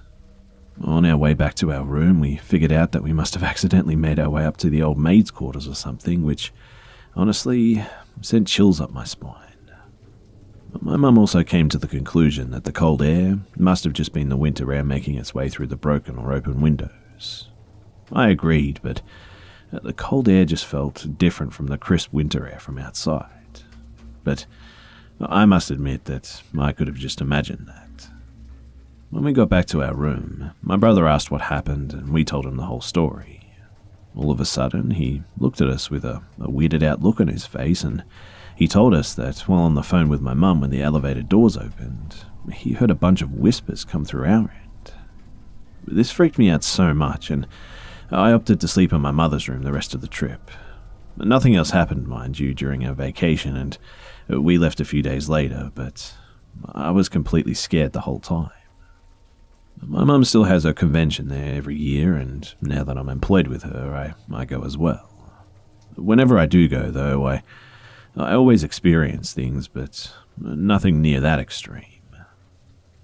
On our way back to our room, we figured out that we must have accidentally made our way up to the old maid's quarters or something, which honestly sent chills up my spine. But My mum also came to the conclusion that the cold air must have just been the winter air making its way through the broken or open windows. I agreed, but the cold air just felt different from the crisp winter air from outside. But I must admit that I could have just imagined that. When we got back to our room, my brother asked what happened, and we told him the whole story. All of a sudden, he looked at us with a, a weirded out look on his face, and he told us that while on the phone with my mum when the elevator doors opened, he heard a bunch of whispers come through our end. This freaked me out so much, and I opted to sleep in my mother's room the rest of the trip. Nothing else happened, mind you, during our vacation, and we left a few days later, but I was completely scared the whole time. My mum still has her convention there every year, and now that I'm employed with her, I, I go as well. Whenever I do go, though, I, I always experience things, but nothing near that extreme.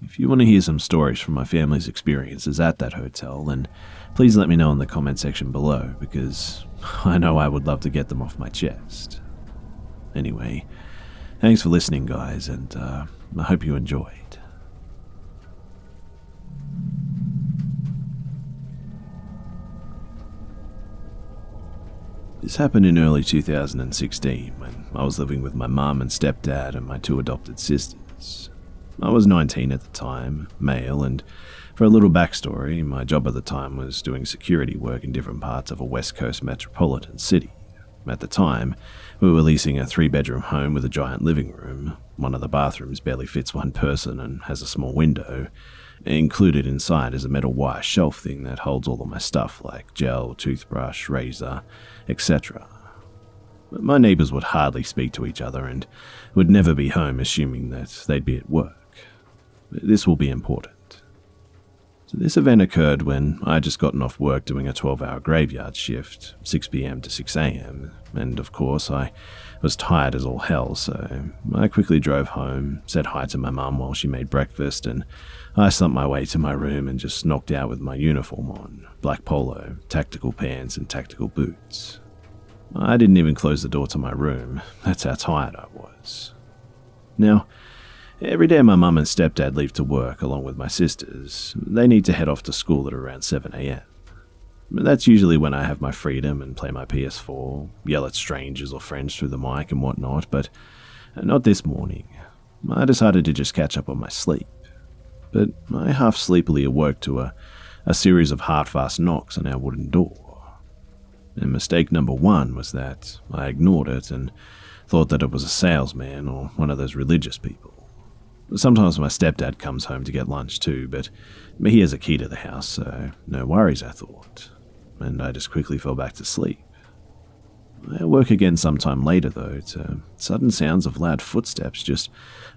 If you want to hear some stories from my family's experiences at that hotel, then please let me know in the comment section below because I know I would love to get them off my chest. Anyway, thanks for listening, guys, and uh, I hope you enjoyed. This happened in early 2016 when I was living with my mum and stepdad and my two adopted sisters. I was 19 at the time, male, and for a little backstory, my job at the time was doing security work in different parts of a West Coast metropolitan city. At the time, we were leasing a three bedroom home with a giant living room. One of the bathrooms barely fits one person and has a small window. Included inside is a metal wire shelf thing that holds all of my stuff like gel, toothbrush, razor, etc. My neighbours would hardly speak to each other and would never be home assuming that they'd be at work. This will be important. So this event occurred when I had just gotten off work doing a 12 hour graveyard shift, 6pm to 6am, and of course I was tired as all hell, so I quickly drove home, said hi to my mum while she made breakfast, and I slumped my way to my room and just knocked out with my uniform on black polo, tactical pants, and tactical boots. I didn't even close the door to my room, that's how tired I was. Now, every day my mum and stepdad leave to work along with my sisters. They need to head off to school at around 7am. That's usually when I have my freedom and play my PS4, yell at strangers or friends through the mic and whatnot, but not this morning. I decided to just catch up on my sleep. But I half sleepily awoke to a, a series of hard fast knocks on our wooden door. And mistake number one was that I ignored it and thought that it was a salesman or one of those religious people. Sometimes my stepdad comes home to get lunch too, but he has a key to the house, so no worries, I thought and I just quickly fell back to sleep. I awoke again some time later, though, to sudden sounds of loud footsteps just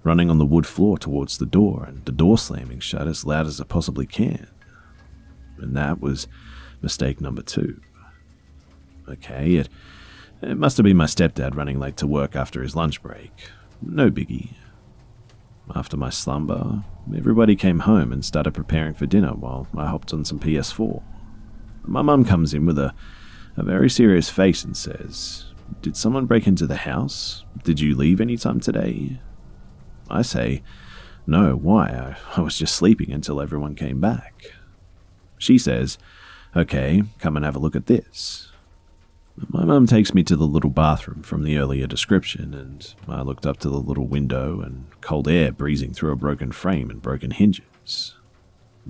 running on the wood floor towards the door, and the door slamming shut as loud as it possibly can. And that was mistake number two. Okay, it, it must have been my stepdad running late to work after his lunch break. No biggie. After my slumber, everybody came home and started preparing for dinner while I hopped on some PS4. My mum comes in with a, a very serious face and says, Did someone break into the house? Did you leave any time today? I say, No, why? I, I was just sleeping until everyone came back. She says, Okay, come and have a look at this. My mum takes me to the little bathroom from the earlier description, and I looked up to the little window and cold air breezing through a broken frame and broken hinges.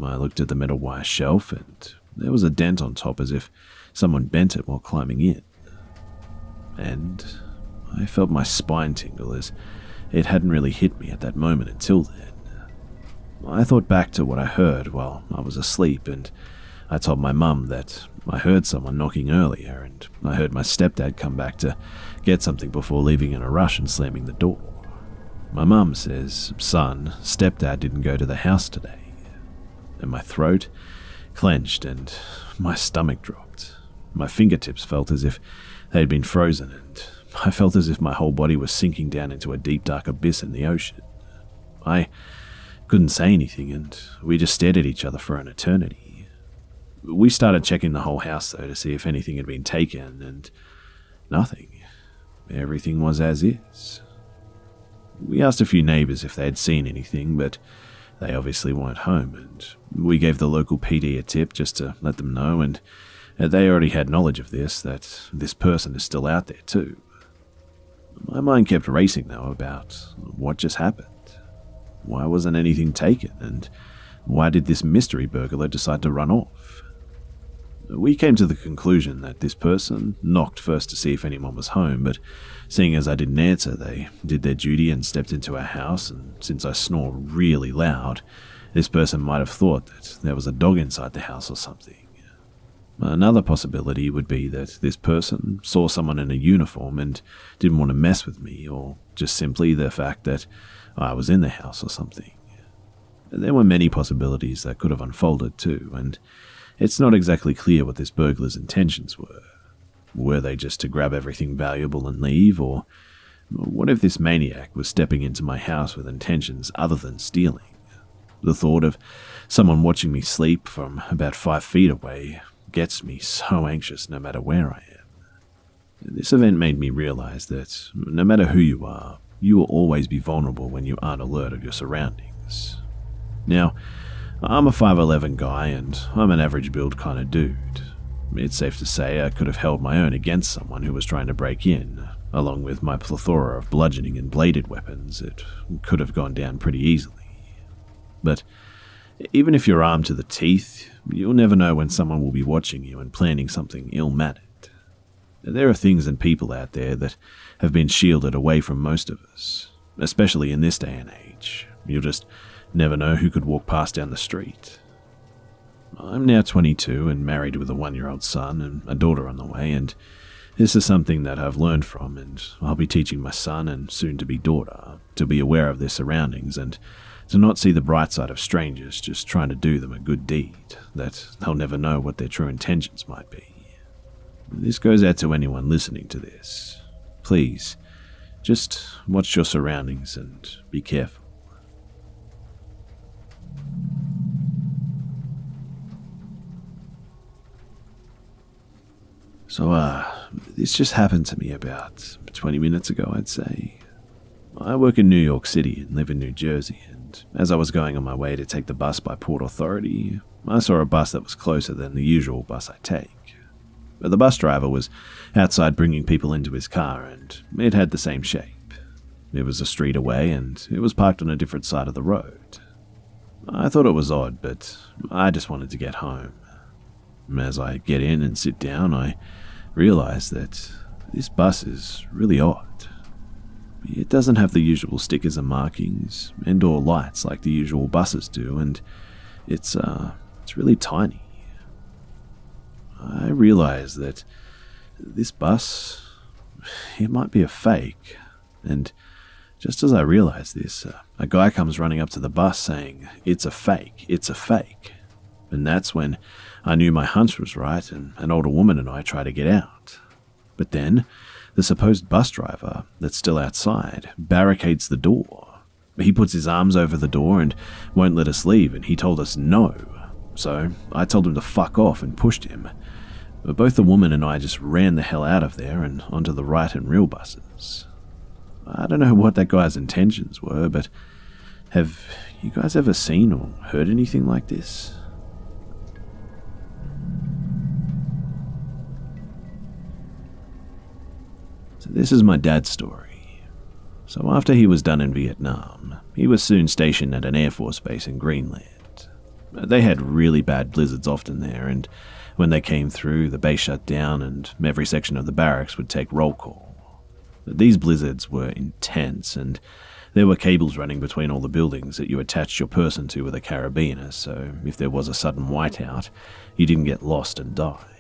I looked at the metal wire shelf, and there was a dent on top as if someone bent it while climbing in. And I felt my spine tingle as it hadn't really hit me at that moment until then. I thought back to what I heard while I was asleep, and I told my mum that I heard someone knocking earlier, and I heard my stepdad come back to get something before leaving in a rush and slamming the door. My mum says, Son, stepdad didn't go to the house today. And my throat clenched and my stomach dropped. My fingertips felt as if they had been frozen, and I felt as if my whole body was sinking down into a deep, dark abyss in the ocean. I couldn't say anything, and we just stared at each other for an eternity. We started checking the whole house, though, to see if anything had been taken, and nothing. Everything was as is. We asked a few neighbours if they had seen anything, but they obviously weren't home, and we gave the local PD a tip just to let them know, and uh, they already had knowledge of this, that this person is still out there too. My mind kept racing, though, about what just happened. Why wasn't anything taken, and why did this mystery burglar decide to run off? We came to the conclusion that this person knocked first to see if anyone was home, but seeing as I didn't answer, they did their duty and stepped into our house, and since I snore really loud, this person might have thought that there was a dog inside the house or something. Another possibility would be that this person saw someone in a uniform and didn't want to mess with me, or just simply the fact that I was in the house or something. There were many possibilities that could have unfolded too, and it's not exactly clear what this burglar's intentions were. Were they just to grab everything valuable and leave, or what if this maniac was stepping into my house with intentions other than stealing? The thought of someone watching me sleep from about five feet away gets me so anxious no matter where I am. This event made me realize that no matter who you are, you will always be vulnerable when you aren't alert of your surroundings. Now, I'm a 5'11 guy and I'm an average build kind of dude. It's safe to say I could have held my own against someone who was trying to break in. Along with my plethora of bludgeoning and bladed weapons, it could have gone down pretty easily. But even if you're armed to the teeth, you'll never know when someone will be watching you and planning something ill mannered. There are things and people out there that have been shielded away from most of us, especially in this day and age. You'll just Never know who could walk past down the street. I'm now 22 and married with a one year old son and a daughter on the way, and this is something that I've learned from, and I'll be teaching my son and soon to be daughter to be aware of their surroundings and to not see the bright side of strangers just trying to do them a good deed, that they'll never know what their true intentions might be. This goes out to anyone listening to this. Please, just watch your surroundings and be careful. So, uh, this just happened to me about 20 minutes ago, I'd say. I work in New York City and live in New Jersey, and as I was going on my way to take the bus by Port Authority, I saw a bus that was closer than the usual bus I take. But the bus driver was outside bringing people into his car, and it had the same shape. It was a street away, and it was parked on a different side of the road. I thought it was odd, but I just wanted to get home. As I get in and sit down, I realize that this bus is really odd. It doesn't have the usual stickers and markings and or lights like the usual buses do, and it's uh it's really tiny. I realize that this bus it might be a fake, and just as I realize this, uh, a guy comes running up to the bus saying, It's a fake, it's a fake. And that's when I knew my hunch was right, and an older woman and I try to get out. But then, the supposed bus driver that's still outside barricades the door. He puts his arms over the door and won't let us leave, and he told us no. So I told him to fuck off and pushed him. But both the woman and I just ran the hell out of there and onto the right and real buses. I don't know what that guy's intentions were, but have you guys ever seen or heard anything like this? This is my dad's story. So after he was done in Vietnam, he was soon stationed at an Air Force base in Greenland. They had really bad blizzards often there, and when they came through, the base shut down and every section of the barracks would take roll call. These blizzards were intense, and there were cables running between all the buildings that you attached your person to with a carabiner, so if there was a sudden whiteout, you didn't get lost and die.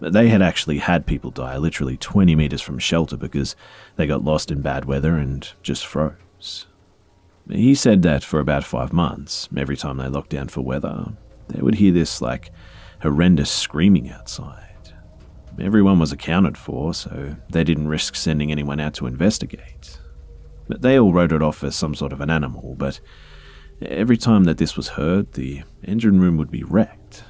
They had actually had people die literally 20 meters from shelter because they got lost in bad weather and just froze. He said that for about five months, every time they locked down for weather, they would hear this like horrendous screaming outside. Everyone was accounted for, so they didn't risk sending anyone out to investigate. But they all wrote it off as some sort of an animal, but every time that this was heard, the engine room would be wrecked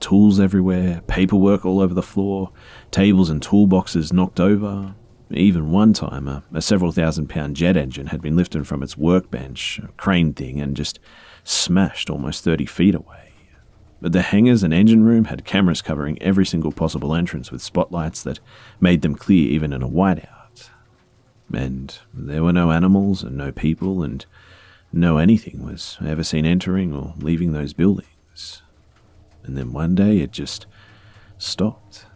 tools everywhere, paperwork all over the floor, tables and toolboxes knocked over. Even one time, a, a several thousand pound jet engine had been lifted from its workbench, a crane thing, and just smashed almost 30 feet away. But the hangars and engine room had cameras covering every single possible entrance with spotlights that made them clear even in a whiteout. And there were no animals and no people, and no anything was ever seen entering or leaving those buildings and then one day it just stopped.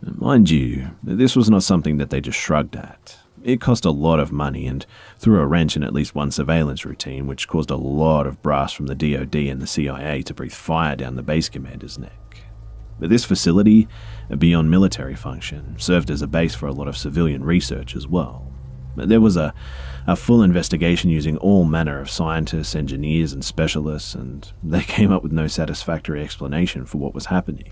Mind you, this was not something that they just shrugged at. It cost a lot of money and threw a wrench in at least one surveillance routine, which caused a lot of brass from the DoD and the CIA to breathe fire down the base commander's neck. But this facility, beyond military function, served as a base for a lot of civilian research as well. There was a, a full investigation using all manner of scientists, engineers, and specialists, and they came up with no satisfactory explanation for what was happening.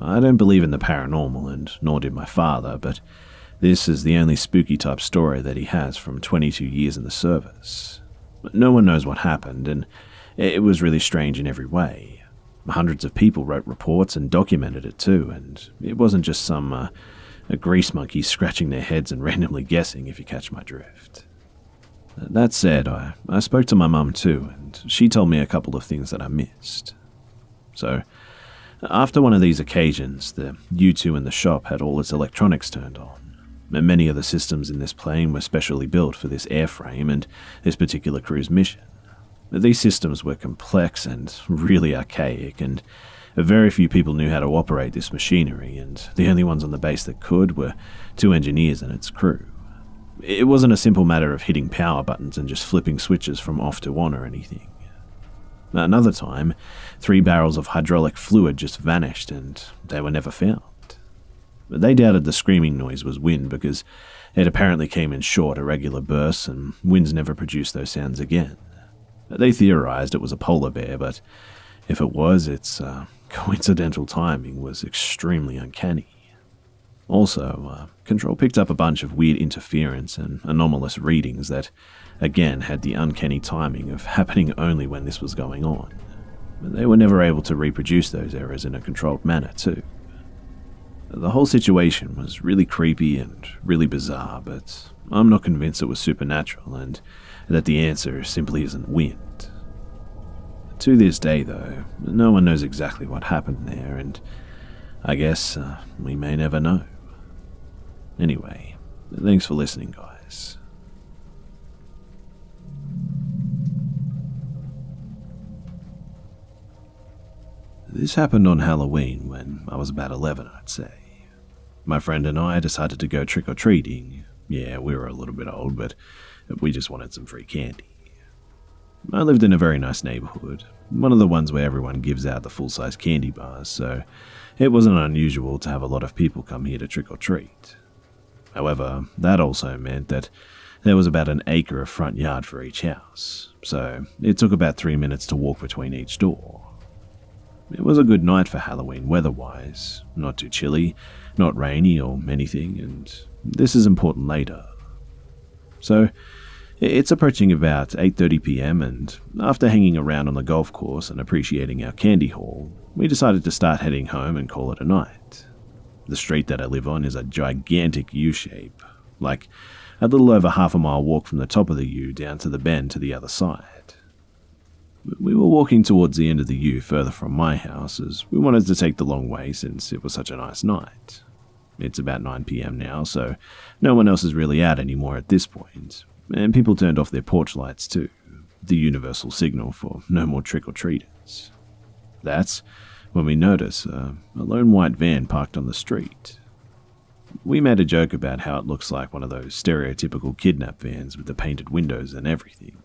I don't believe in the paranormal, and nor did my father, but this is the only spooky type story that he has from 22 years in the service. No one knows what happened, and it was really strange in every way. Hundreds of people wrote reports and documented it too, and it wasn't just some uh, a grease monkey scratching their heads and randomly guessing, if you catch my drift. That said, I, I spoke to my mum too, and she told me a couple of things that I missed. So, after one of these occasions, the U2 in the shop had all its electronics turned on. And many of the systems in this plane were specially built for this airframe and this particular crew's mission. These systems were complex and really archaic, and very few people knew how to operate this machinery, and the only ones on the base that could were two engineers and its crew. It wasn't a simple matter of hitting power buttons and just flipping switches from off to on or anything. Another time, three barrels of hydraulic fluid just vanished and they were never found. But they doubted the screaming noise was wind because it apparently came in short, irregular bursts and winds never produced those sounds again. They theorized it was a polar bear, but if it was, its uh, coincidental timing was extremely uncanny. Also, uh, Control picked up a bunch of weird interference and anomalous readings that, again, had the uncanny timing of happening only when this was going on. But they were never able to reproduce those errors in a controlled manner, too. The whole situation was really creepy and really bizarre, but I'm not convinced it was supernatural and that the answer simply isn't wind. To this day, though, no one knows exactly what happened there, and I guess uh, we may never know. Anyway, thanks for listening, guys. This happened on Halloween when I was about 11, I'd say. My friend and I decided to go trick or treating. Yeah, we were a little bit old, but we just wanted some free candy. I lived in a very nice neighborhood, one of the ones where everyone gives out the full size candy bars, so it wasn't unusual to have a lot of people come here to trick or treat. However, that also meant that there was about an acre of front yard for each house, so it took about three minutes to walk between each door. It was a good night for Halloween weather wise, not too chilly, not rainy or anything, and this is important later. So, it's approaching about 8:30 p.m. and after hanging around on the golf course and appreciating our candy haul, we decided to start heading home and call it a night. The street that I live on is a gigantic U shape, like a little over half a mile walk from the top of the U down to the bend to the other side. We were walking towards the end of the U further from my house as we wanted to take the long way since it was such a nice night. It's about 9 pm now, so no one else is really out anymore at this point, and people turned off their porch lights too, the universal signal for no more trick or treaters. That's when we notice uh, a lone white van parked on the street. We made a joke about how it looks like one of those stereotypical kidnap vans with the painted windows and everything.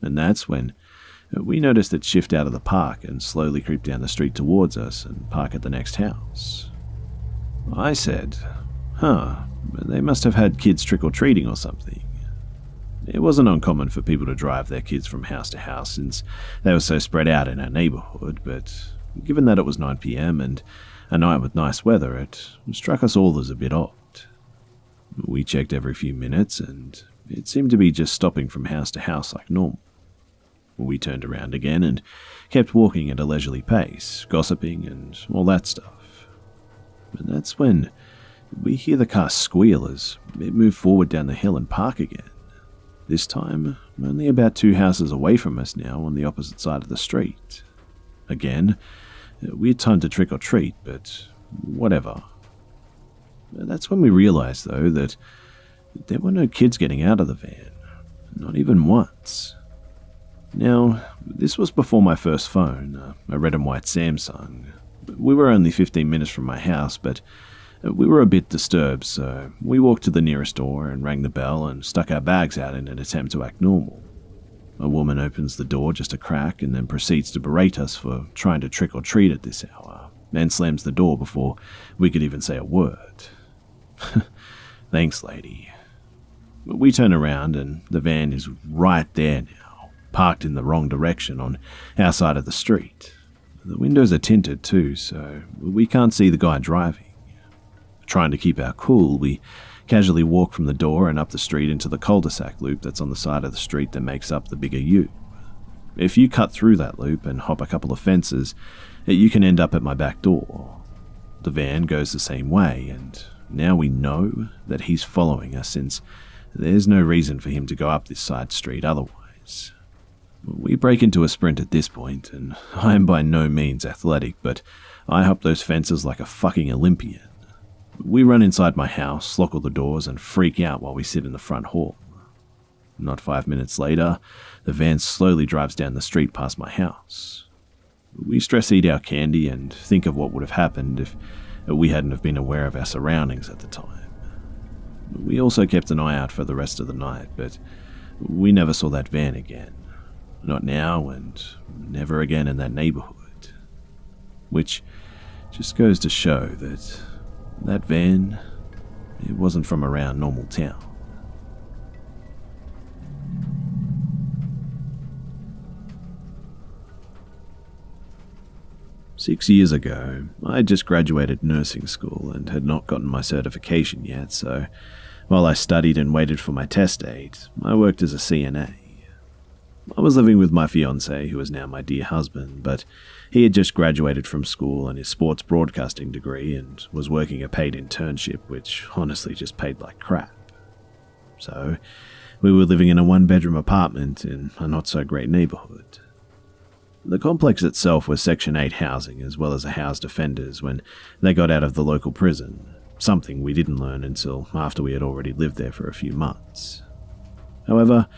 And that's when we noticed it shift out of the park and slowly creep down the street towards us and park at the next house. I said, Huh, they must have had kids trick or treating or something. It wasn't uncommon for people to drive their kids from house to house since they were so spread out in our neighbourhood, but given that it was 9 pm and a night with nice weather, it struck us all as a bit odd. We checked every few minutes, and it seemed to be just stopping from house to house like normal. We turned around again and kept walking at a leisurely pace, gossiping and all that stuff. And that's when we hear the car squeal as it moved forward down the hill and park again. This time, I'm only about two houses away from us now on the opposite side of the street. Again, weird time to trick or treat, but whatever. That's when we realized, though, that there were no kids getting out of the van. Not even once. Now, this was before my first phone, a red and white Samsung. We were only 15 minutes from my house, but we were a bit disturbed, so we walked to the nearest door and rang the bell and stuck our bags out in an attempt to act normal. A woman opens the door just a crack and then proceeds to berate us for trying to trick or treat at this hour, and slams the door before we could even say a word. Thanks, lady. We turn around and the van is right there now parked in the wrong direction on our side of the street. The windows are tinted too, so we can't see the guy driving. Trying to keep our cool, we casually walk from the door and up the street into the cul-de-sac loop that's on the side of the street that makes up the bigger U. If you cut through that loop and hop a couple of fences, you can end up at my back door. The van goes the same way, and now we know that he's following us since there's no reason for him to go up this side street otherwise. We break into a sprint at this point, and I am by no means athletic, but I hop those fences like a fucking Olympian. We run inside my house, lock all the doors, and freak out while we sit in the front hall. Not five minutes later, the van slowly drives down the street past my house. We stress eat our candy and think of what would have happened if we hadn't have been aware of our surroundings at the time. We also kept an eye out for the rest of the night, but we never saw that van again. Not now and never again in that neighborhood. Which just goes to show that that van, it wasn't from around normal town. Six years ago, I had just graduated nursing school and had not gotten my certification yet, so while I studied and waited for my test date, I worked as a CNA. I was living with my fiance, who is now my dear husband, but he had just graduated from school and his sports broadcasting degree and was working a paid internship, which honestly just paid like crap. So, we were living in a one bedroom apartment in a not so great neighborhood. The complex itself was Section 8 housing, as well as a housed offenders when they got out of the local prison, something we didn't learn until after we had already lived there for a few months. However,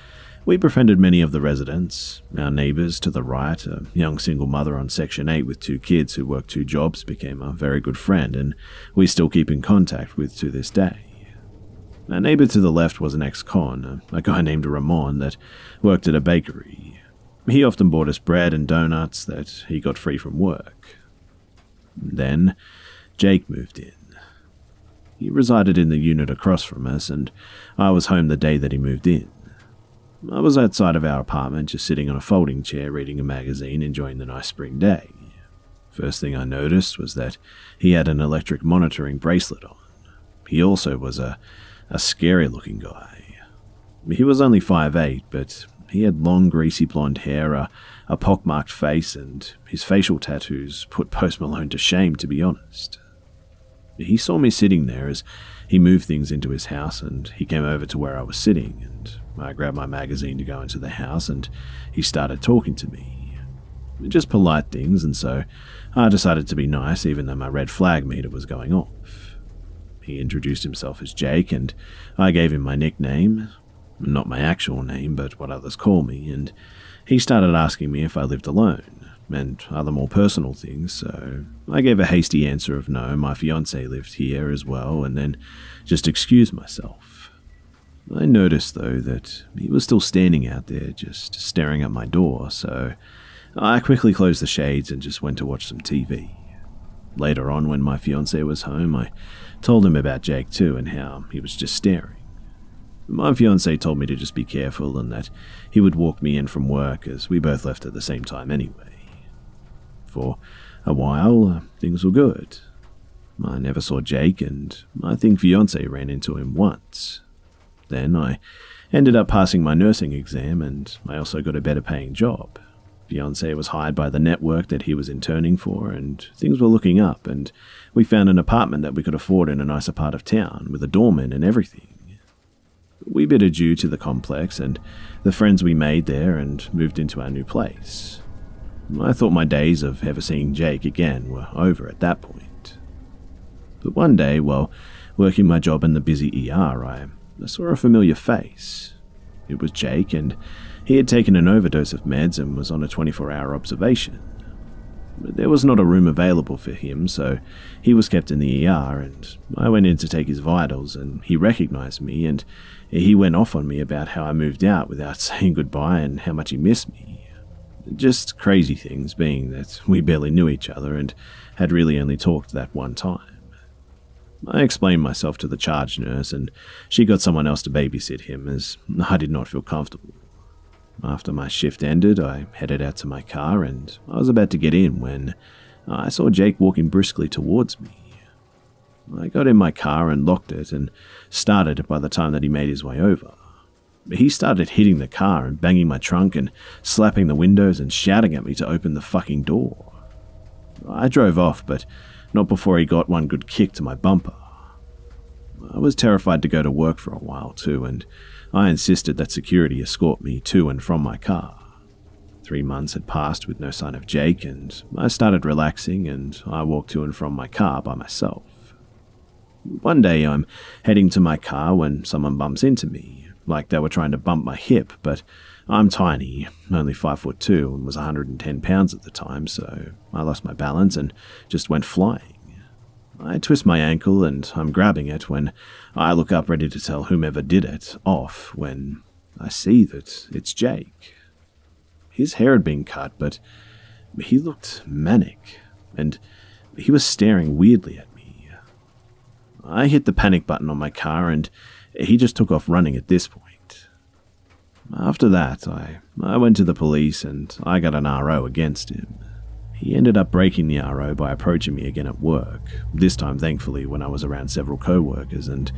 we befriended many of the residents. Our neighbours to the right, a young single mother on Section 8 with two kids who worked two jobs, became a very good friend, and we still keep in contact with to this day. Our neighbour to the left was an ex con, a guy named Ramon that worked at a bakery. He often bought us bread and donuts that he got free from work. Then, Jake moved in. He resided in the unit across from us, and I was home the day that he moved in. I was outside of our apartment, just sitting on a folding chair reading a magazine, enjoying the nice spring day. First thing I noticed was that he had an electric monitoring bracelet on. He also was a, a scary looking guy. He was only five eight, but he had long, greasy blonde hair, a, a pockmarked face, and his facial tattoos put Post Malone to shame, to be honest. He saw me sitting there as he moved things into his house, and he came over to where I was sitting, and I grabbed my magazine to go into the house, and he started talking to me. Just polite things, and so I decided to be nice, even though my red flag meter was going off. He introduced himself as Jake, and I gave him my nickname, not my actual name, but what others call me, and he started asking me if I lived alone, and other more personal things, so I gave a hasty answer of no, my fiance lived here as well, and then just excused myself. I noticed, though, that he was still standing out there, just staring at my door, so I quickly closed the shades and just went to watch some TV. Later on, when my fiance was home, I told him about Jake too and how he was just staring. My fiance told me to just be careful and that he would walk me in from work as we both left at the same time anyway. For a while, uh, things were good. I never saw Jake, and I think fiance ran into him once. Then I ended up passing my nursing exam, and I also got a better paying job. Fiance was hired by the network that he was interning for, and things were looking up, and we found an apartment that we could afford in a nicer part of town, with a doorman and everything. We bid adieu to the complex and the friends we made there and moved into our new place. I thought my days of ever seeing Jake again were over at that point. But one day, while working my job in the busy ER, I saw a familiar face. It was Jake, and he had taken an overdose of meds and was on a 24 hour observation. There was not a room available for him, so he was kept in the ER, and I went in to take his vitals, and he recognized me, and he went off on me about how I moved out without saying goodbye and how much he missed me. Just crazy things, being that we barely knew each other and had really only talked that one time. I explained myself to the charge nurse, and she got someone else to babysit him, as I did not feel comfortable. After my shift ended, I headed out to my car, and I was about to get in when I saw Jake walking briskly towards me. I got in my car and locked it and started by the time that he made his way over. He started hitting the car and banging my trunk and slapping the windows and shouting at me to open the fucking door. I drove off, but not before he got one good kick to my bumper. I was terrified to go to work for a while too, and I insisted that security escort me to and from my car. Three months had passed with no sign of Jake, and I started relaxing and I walked to and from my car by myself. One day I'm heading to my car when someone bumps into me, like they were trying to bump my hip, but I'm tiny, only 5 foot 2 and was 110 pounds at the time, so I lost my balance and just went flying. I twist my ankle and I'm grabbing it when I look up ready to tell whomever did it off when I see that it's Jake. His hair had been cut, but he looked manic, and he was staring weirdly at me. I hit the panic button on my car and he just took off running at this point. After that, I, I went to the police and I got an RO against him. He ended up breaking the RO by approaching me again at work, this time thankfully when I was around several co workers, and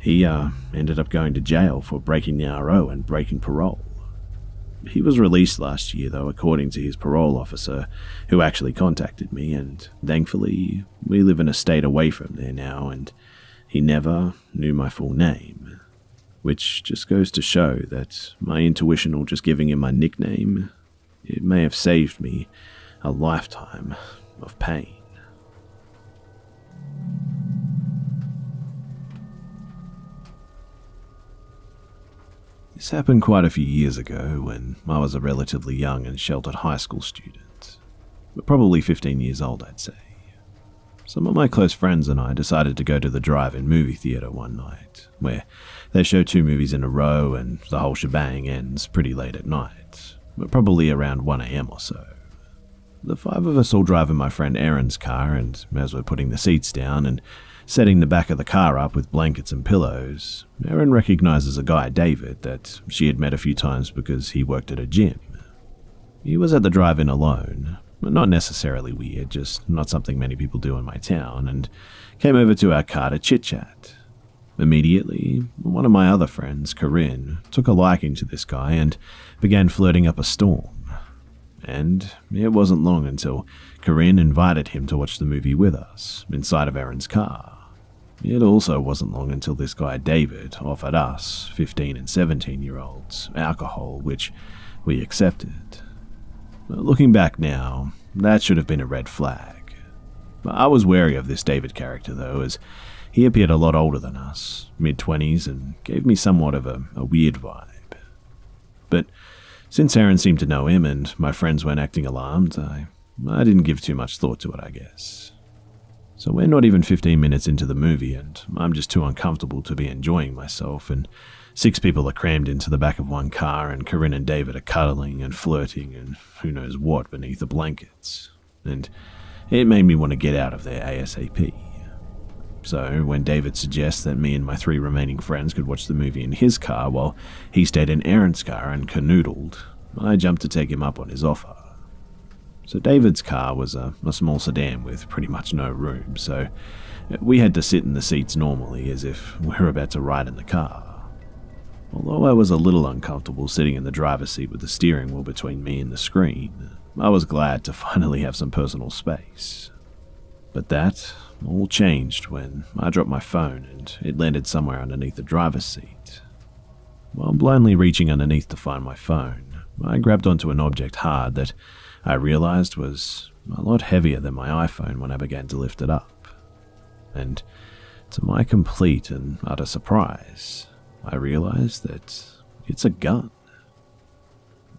he uh, ended up going to jail for breaking the RO and breaking parole. He was released last year, though, according to his parole officer, who actually contacted me, and thankfully, we live in a state away from there now, and he never knew my full name. Which just goes to show that my intuition or just giving him my nickname, it may have saved me a lifetime of pain. This happened quite a few years ago when I was a relatively young and sheltered high school student, but probably 15 years old, I'd say. Some of my close friends and I decided to go to the drive in movie theatre one night, where they show two movies in a row and the whole shebang ends pretty late at night, but probably around 1am or so. The five of us all drive in my friend Erin's car, and as we're putting the seats down and setting the back of the car up with blankets and pillows, Erin recognizes a guy, David, that she had met a few times because he worked at a gym. He was at the drive in alone, not necessarily weird, just not something many people do in my town, and came over to our car to chit chat. Immediately, one of my other friends, Corinne, took a liking to this guy and began flirting up a storm. And it wasn't long until Corinne invited him to watch the movie with us, inside of Erin's car. It also wasn't long until this guy David offered us, 15 and 17 year olds, alcohol, which we accepted. Looking back now, that should have been a red flag. I was wary of this David character, though, as he appeared a lot older than us, mid 20s, and gave me somewhat of a, a weird vibe. But since Erin seemed to know him and my friends weren't acting alarmed, I, I didn't give too much thought to it, I guess. So we're not even 15 minutes into the movie, and I'm just too uncomfortable to be enjoying myself, and six people are crammed into the back of one car, and Corinne and David are cuddling and flirting and who knows what beneath the blankets. And it made me want to get out of there ASAP. So, when David suggests that me and my three remaining friends could watch the movie in his car while he stayed in Erin's car and canoodled, I jumped to take him up on his offer. So David's car was a, a small sedan with pretty much no room, so we had to sit in the seats normally as if we were about to ride in the car. Although I was a little uncomfortable sitting in the driver's seat with the steering wheel between me and the screen, I was glad to finally have some personal space. But that all changed when I dropped my phone and it landed somewhere underneath the driver's seat. While blindly reaching underneath to find my phone, I grabbed onto an object hard that I realized was a lot heavier than my iPhone when I began to lift it up. And to my complete and utter surprise, I realized that it's a gun.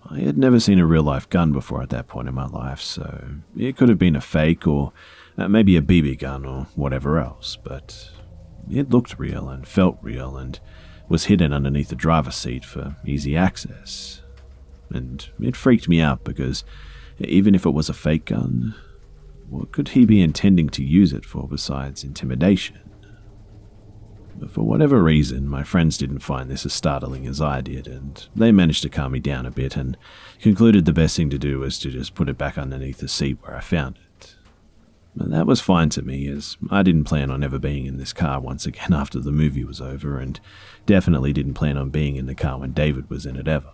I had never seen a real life gun before at that point in my life, so it could have been a fake or uh, maybe a BB gun or whatever else, but it looked real and felt real and was hidden underneath the driver's seat for easy access. And it freaked me out because even if it was a fake gun, what could he be intending to use it for besides intimidation? But for whatever reason, my friends didn't find this as startling as I did, and they managed to calm me down a bit and concluded the best thing to do was to just put it back underneath the seat where I found it. But that was fine to me, as I didn't plan on ever being in this car once again after the movie was over, and definitely didn't plan on being in the car when David was in it ever.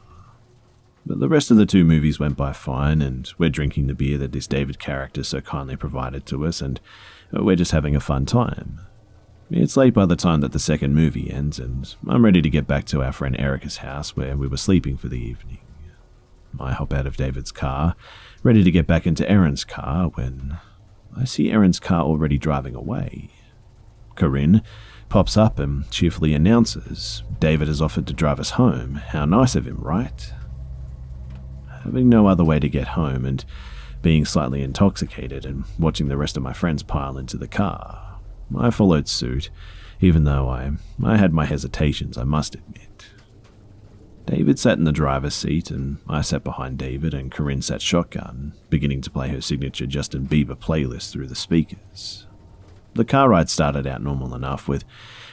But the rest of the two movies went by fine, and we're drinking the beer that this David character so kindly provided to us, and we're just having a fun time. It's late by the time that the second movie ends, and I'm ready to get back to our friend Erica's house where we were sleeping for the evening. I hop out of David's car, ready to get back into Erin's car, when I see Erin's car already driving away. Corinne pops up and cheerfully announces David has offered to drive us home. How nice of him, right? having no other way to get home and being slightly intoxicated and watching the rest of my friends pile into the car. I followed suit, even though I, I had my hesitations, I must admit. David sat in the driver's seat, and I sat behind David, and Corinne sat shotgun, beginning to play her signature Justin Bieber playlist through the speakers. The car ride started out normal enough, with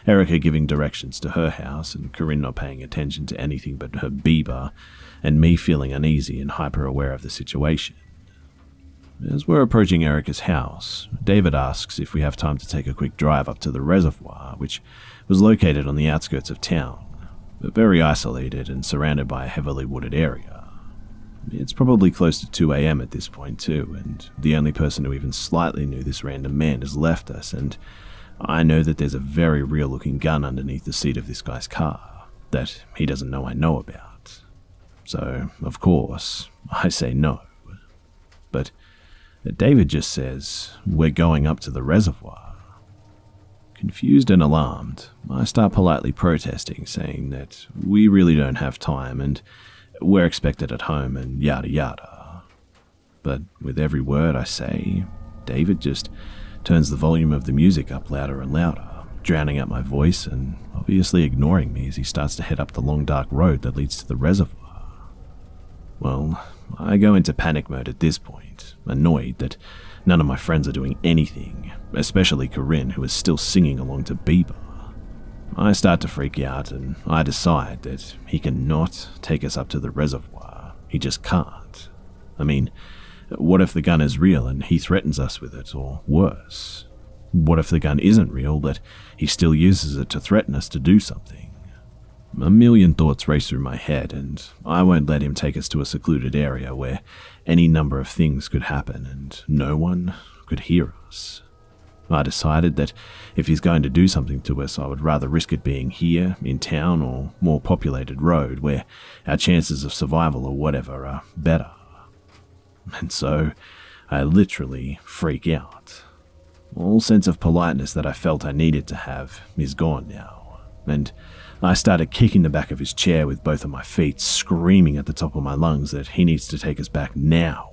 Erica giving directions to her house, and Corinne not paying attention to anything but her Bieber, and me feeling uneasy and hyper aware of the situation. As we're approaching Erica's house, David asks if we have time to take a quick drive up to the reservoir, which was located on the outskirts of town, but very isolated and surrounded by a heavily wooded area. It's probably close to 2 am at this point, too, and the only person who even slightly knew this random man has left us, and I know that there's a very real looking gun underneath the seat of this guy's car that he doesn't know I know about. So, of course, I say no. But David just says, We're going up to the reservoir. Confused and alarmed, I start politely protesting, saying that we really don't have time and we're expected at home and yada yada. But with every word I say, David just turns the volume of the music up louder and louder, drowning out my voice and obviously ignoring me as he starts to head up the long dark road that leads to the reservoir. Well, I go into panic mode at this point, annoyed that none of my friends are doing anything, especially Corinne, who is still singing along to Bieber. I start to freak out and I decide that he cannot take us up to the reservoir. He just can't. I mean, what if the gun is real and he threatens us with it, or worse? What if the gun isn't real, but he still uses it to threaten us to do something? A million thoughts race through my head, and I won't let him take us to a secluded area where any number of things could happen and no one could hear us. I decided that if he's going to do something to us, I would rather risk it being here, in town, or more populated road, where our chances of survival or whatever are better. And so, I literally freak out. All sense of politeness that I felt I needed to have is gone now, and I started kicking the back of his chair with both of my feet, screaming at the top of my lungs that he needs to take us back now.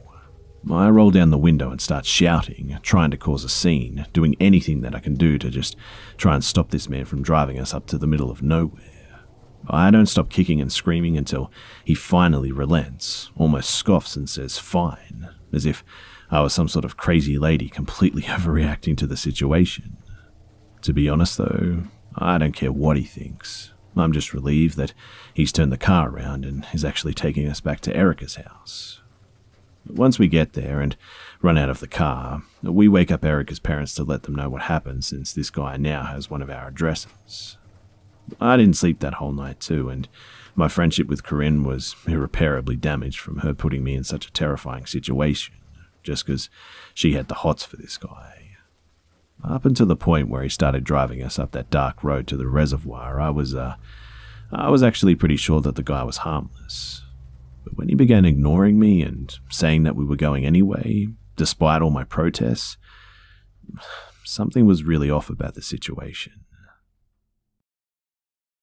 I roll down the window and start shouting, trying to cause a scene, doing anything that I can do to just try and stop this man from driving us up to the middle of nowhere. I don't stop kicking and screaming until he finally relents, almost scoffs and says, Fine, as if I was some sort of crazy lady completely overreacting to the situation. To be honest, though, I don't care what he thinks. I'm just relieved that he's turned the car around and is actually taking us back to Erica's house. Once we get there and run out of the car, we wake up Erica's parents to let them know what happened since this guy now has one of our addresses. I didn't sleep that whole night too, and my friendship with Corinne was irreparably damaged from her putting me in such a terrifying situation, just because she had the hots for this guy. Up until the point where he started driving us up that dark road to the reservoir, I was, uh, I was actually pretty sure that the guy was harmless. But when he began ignoring me and saying that we were going anyway, despite all my protests, something was really off about the situation.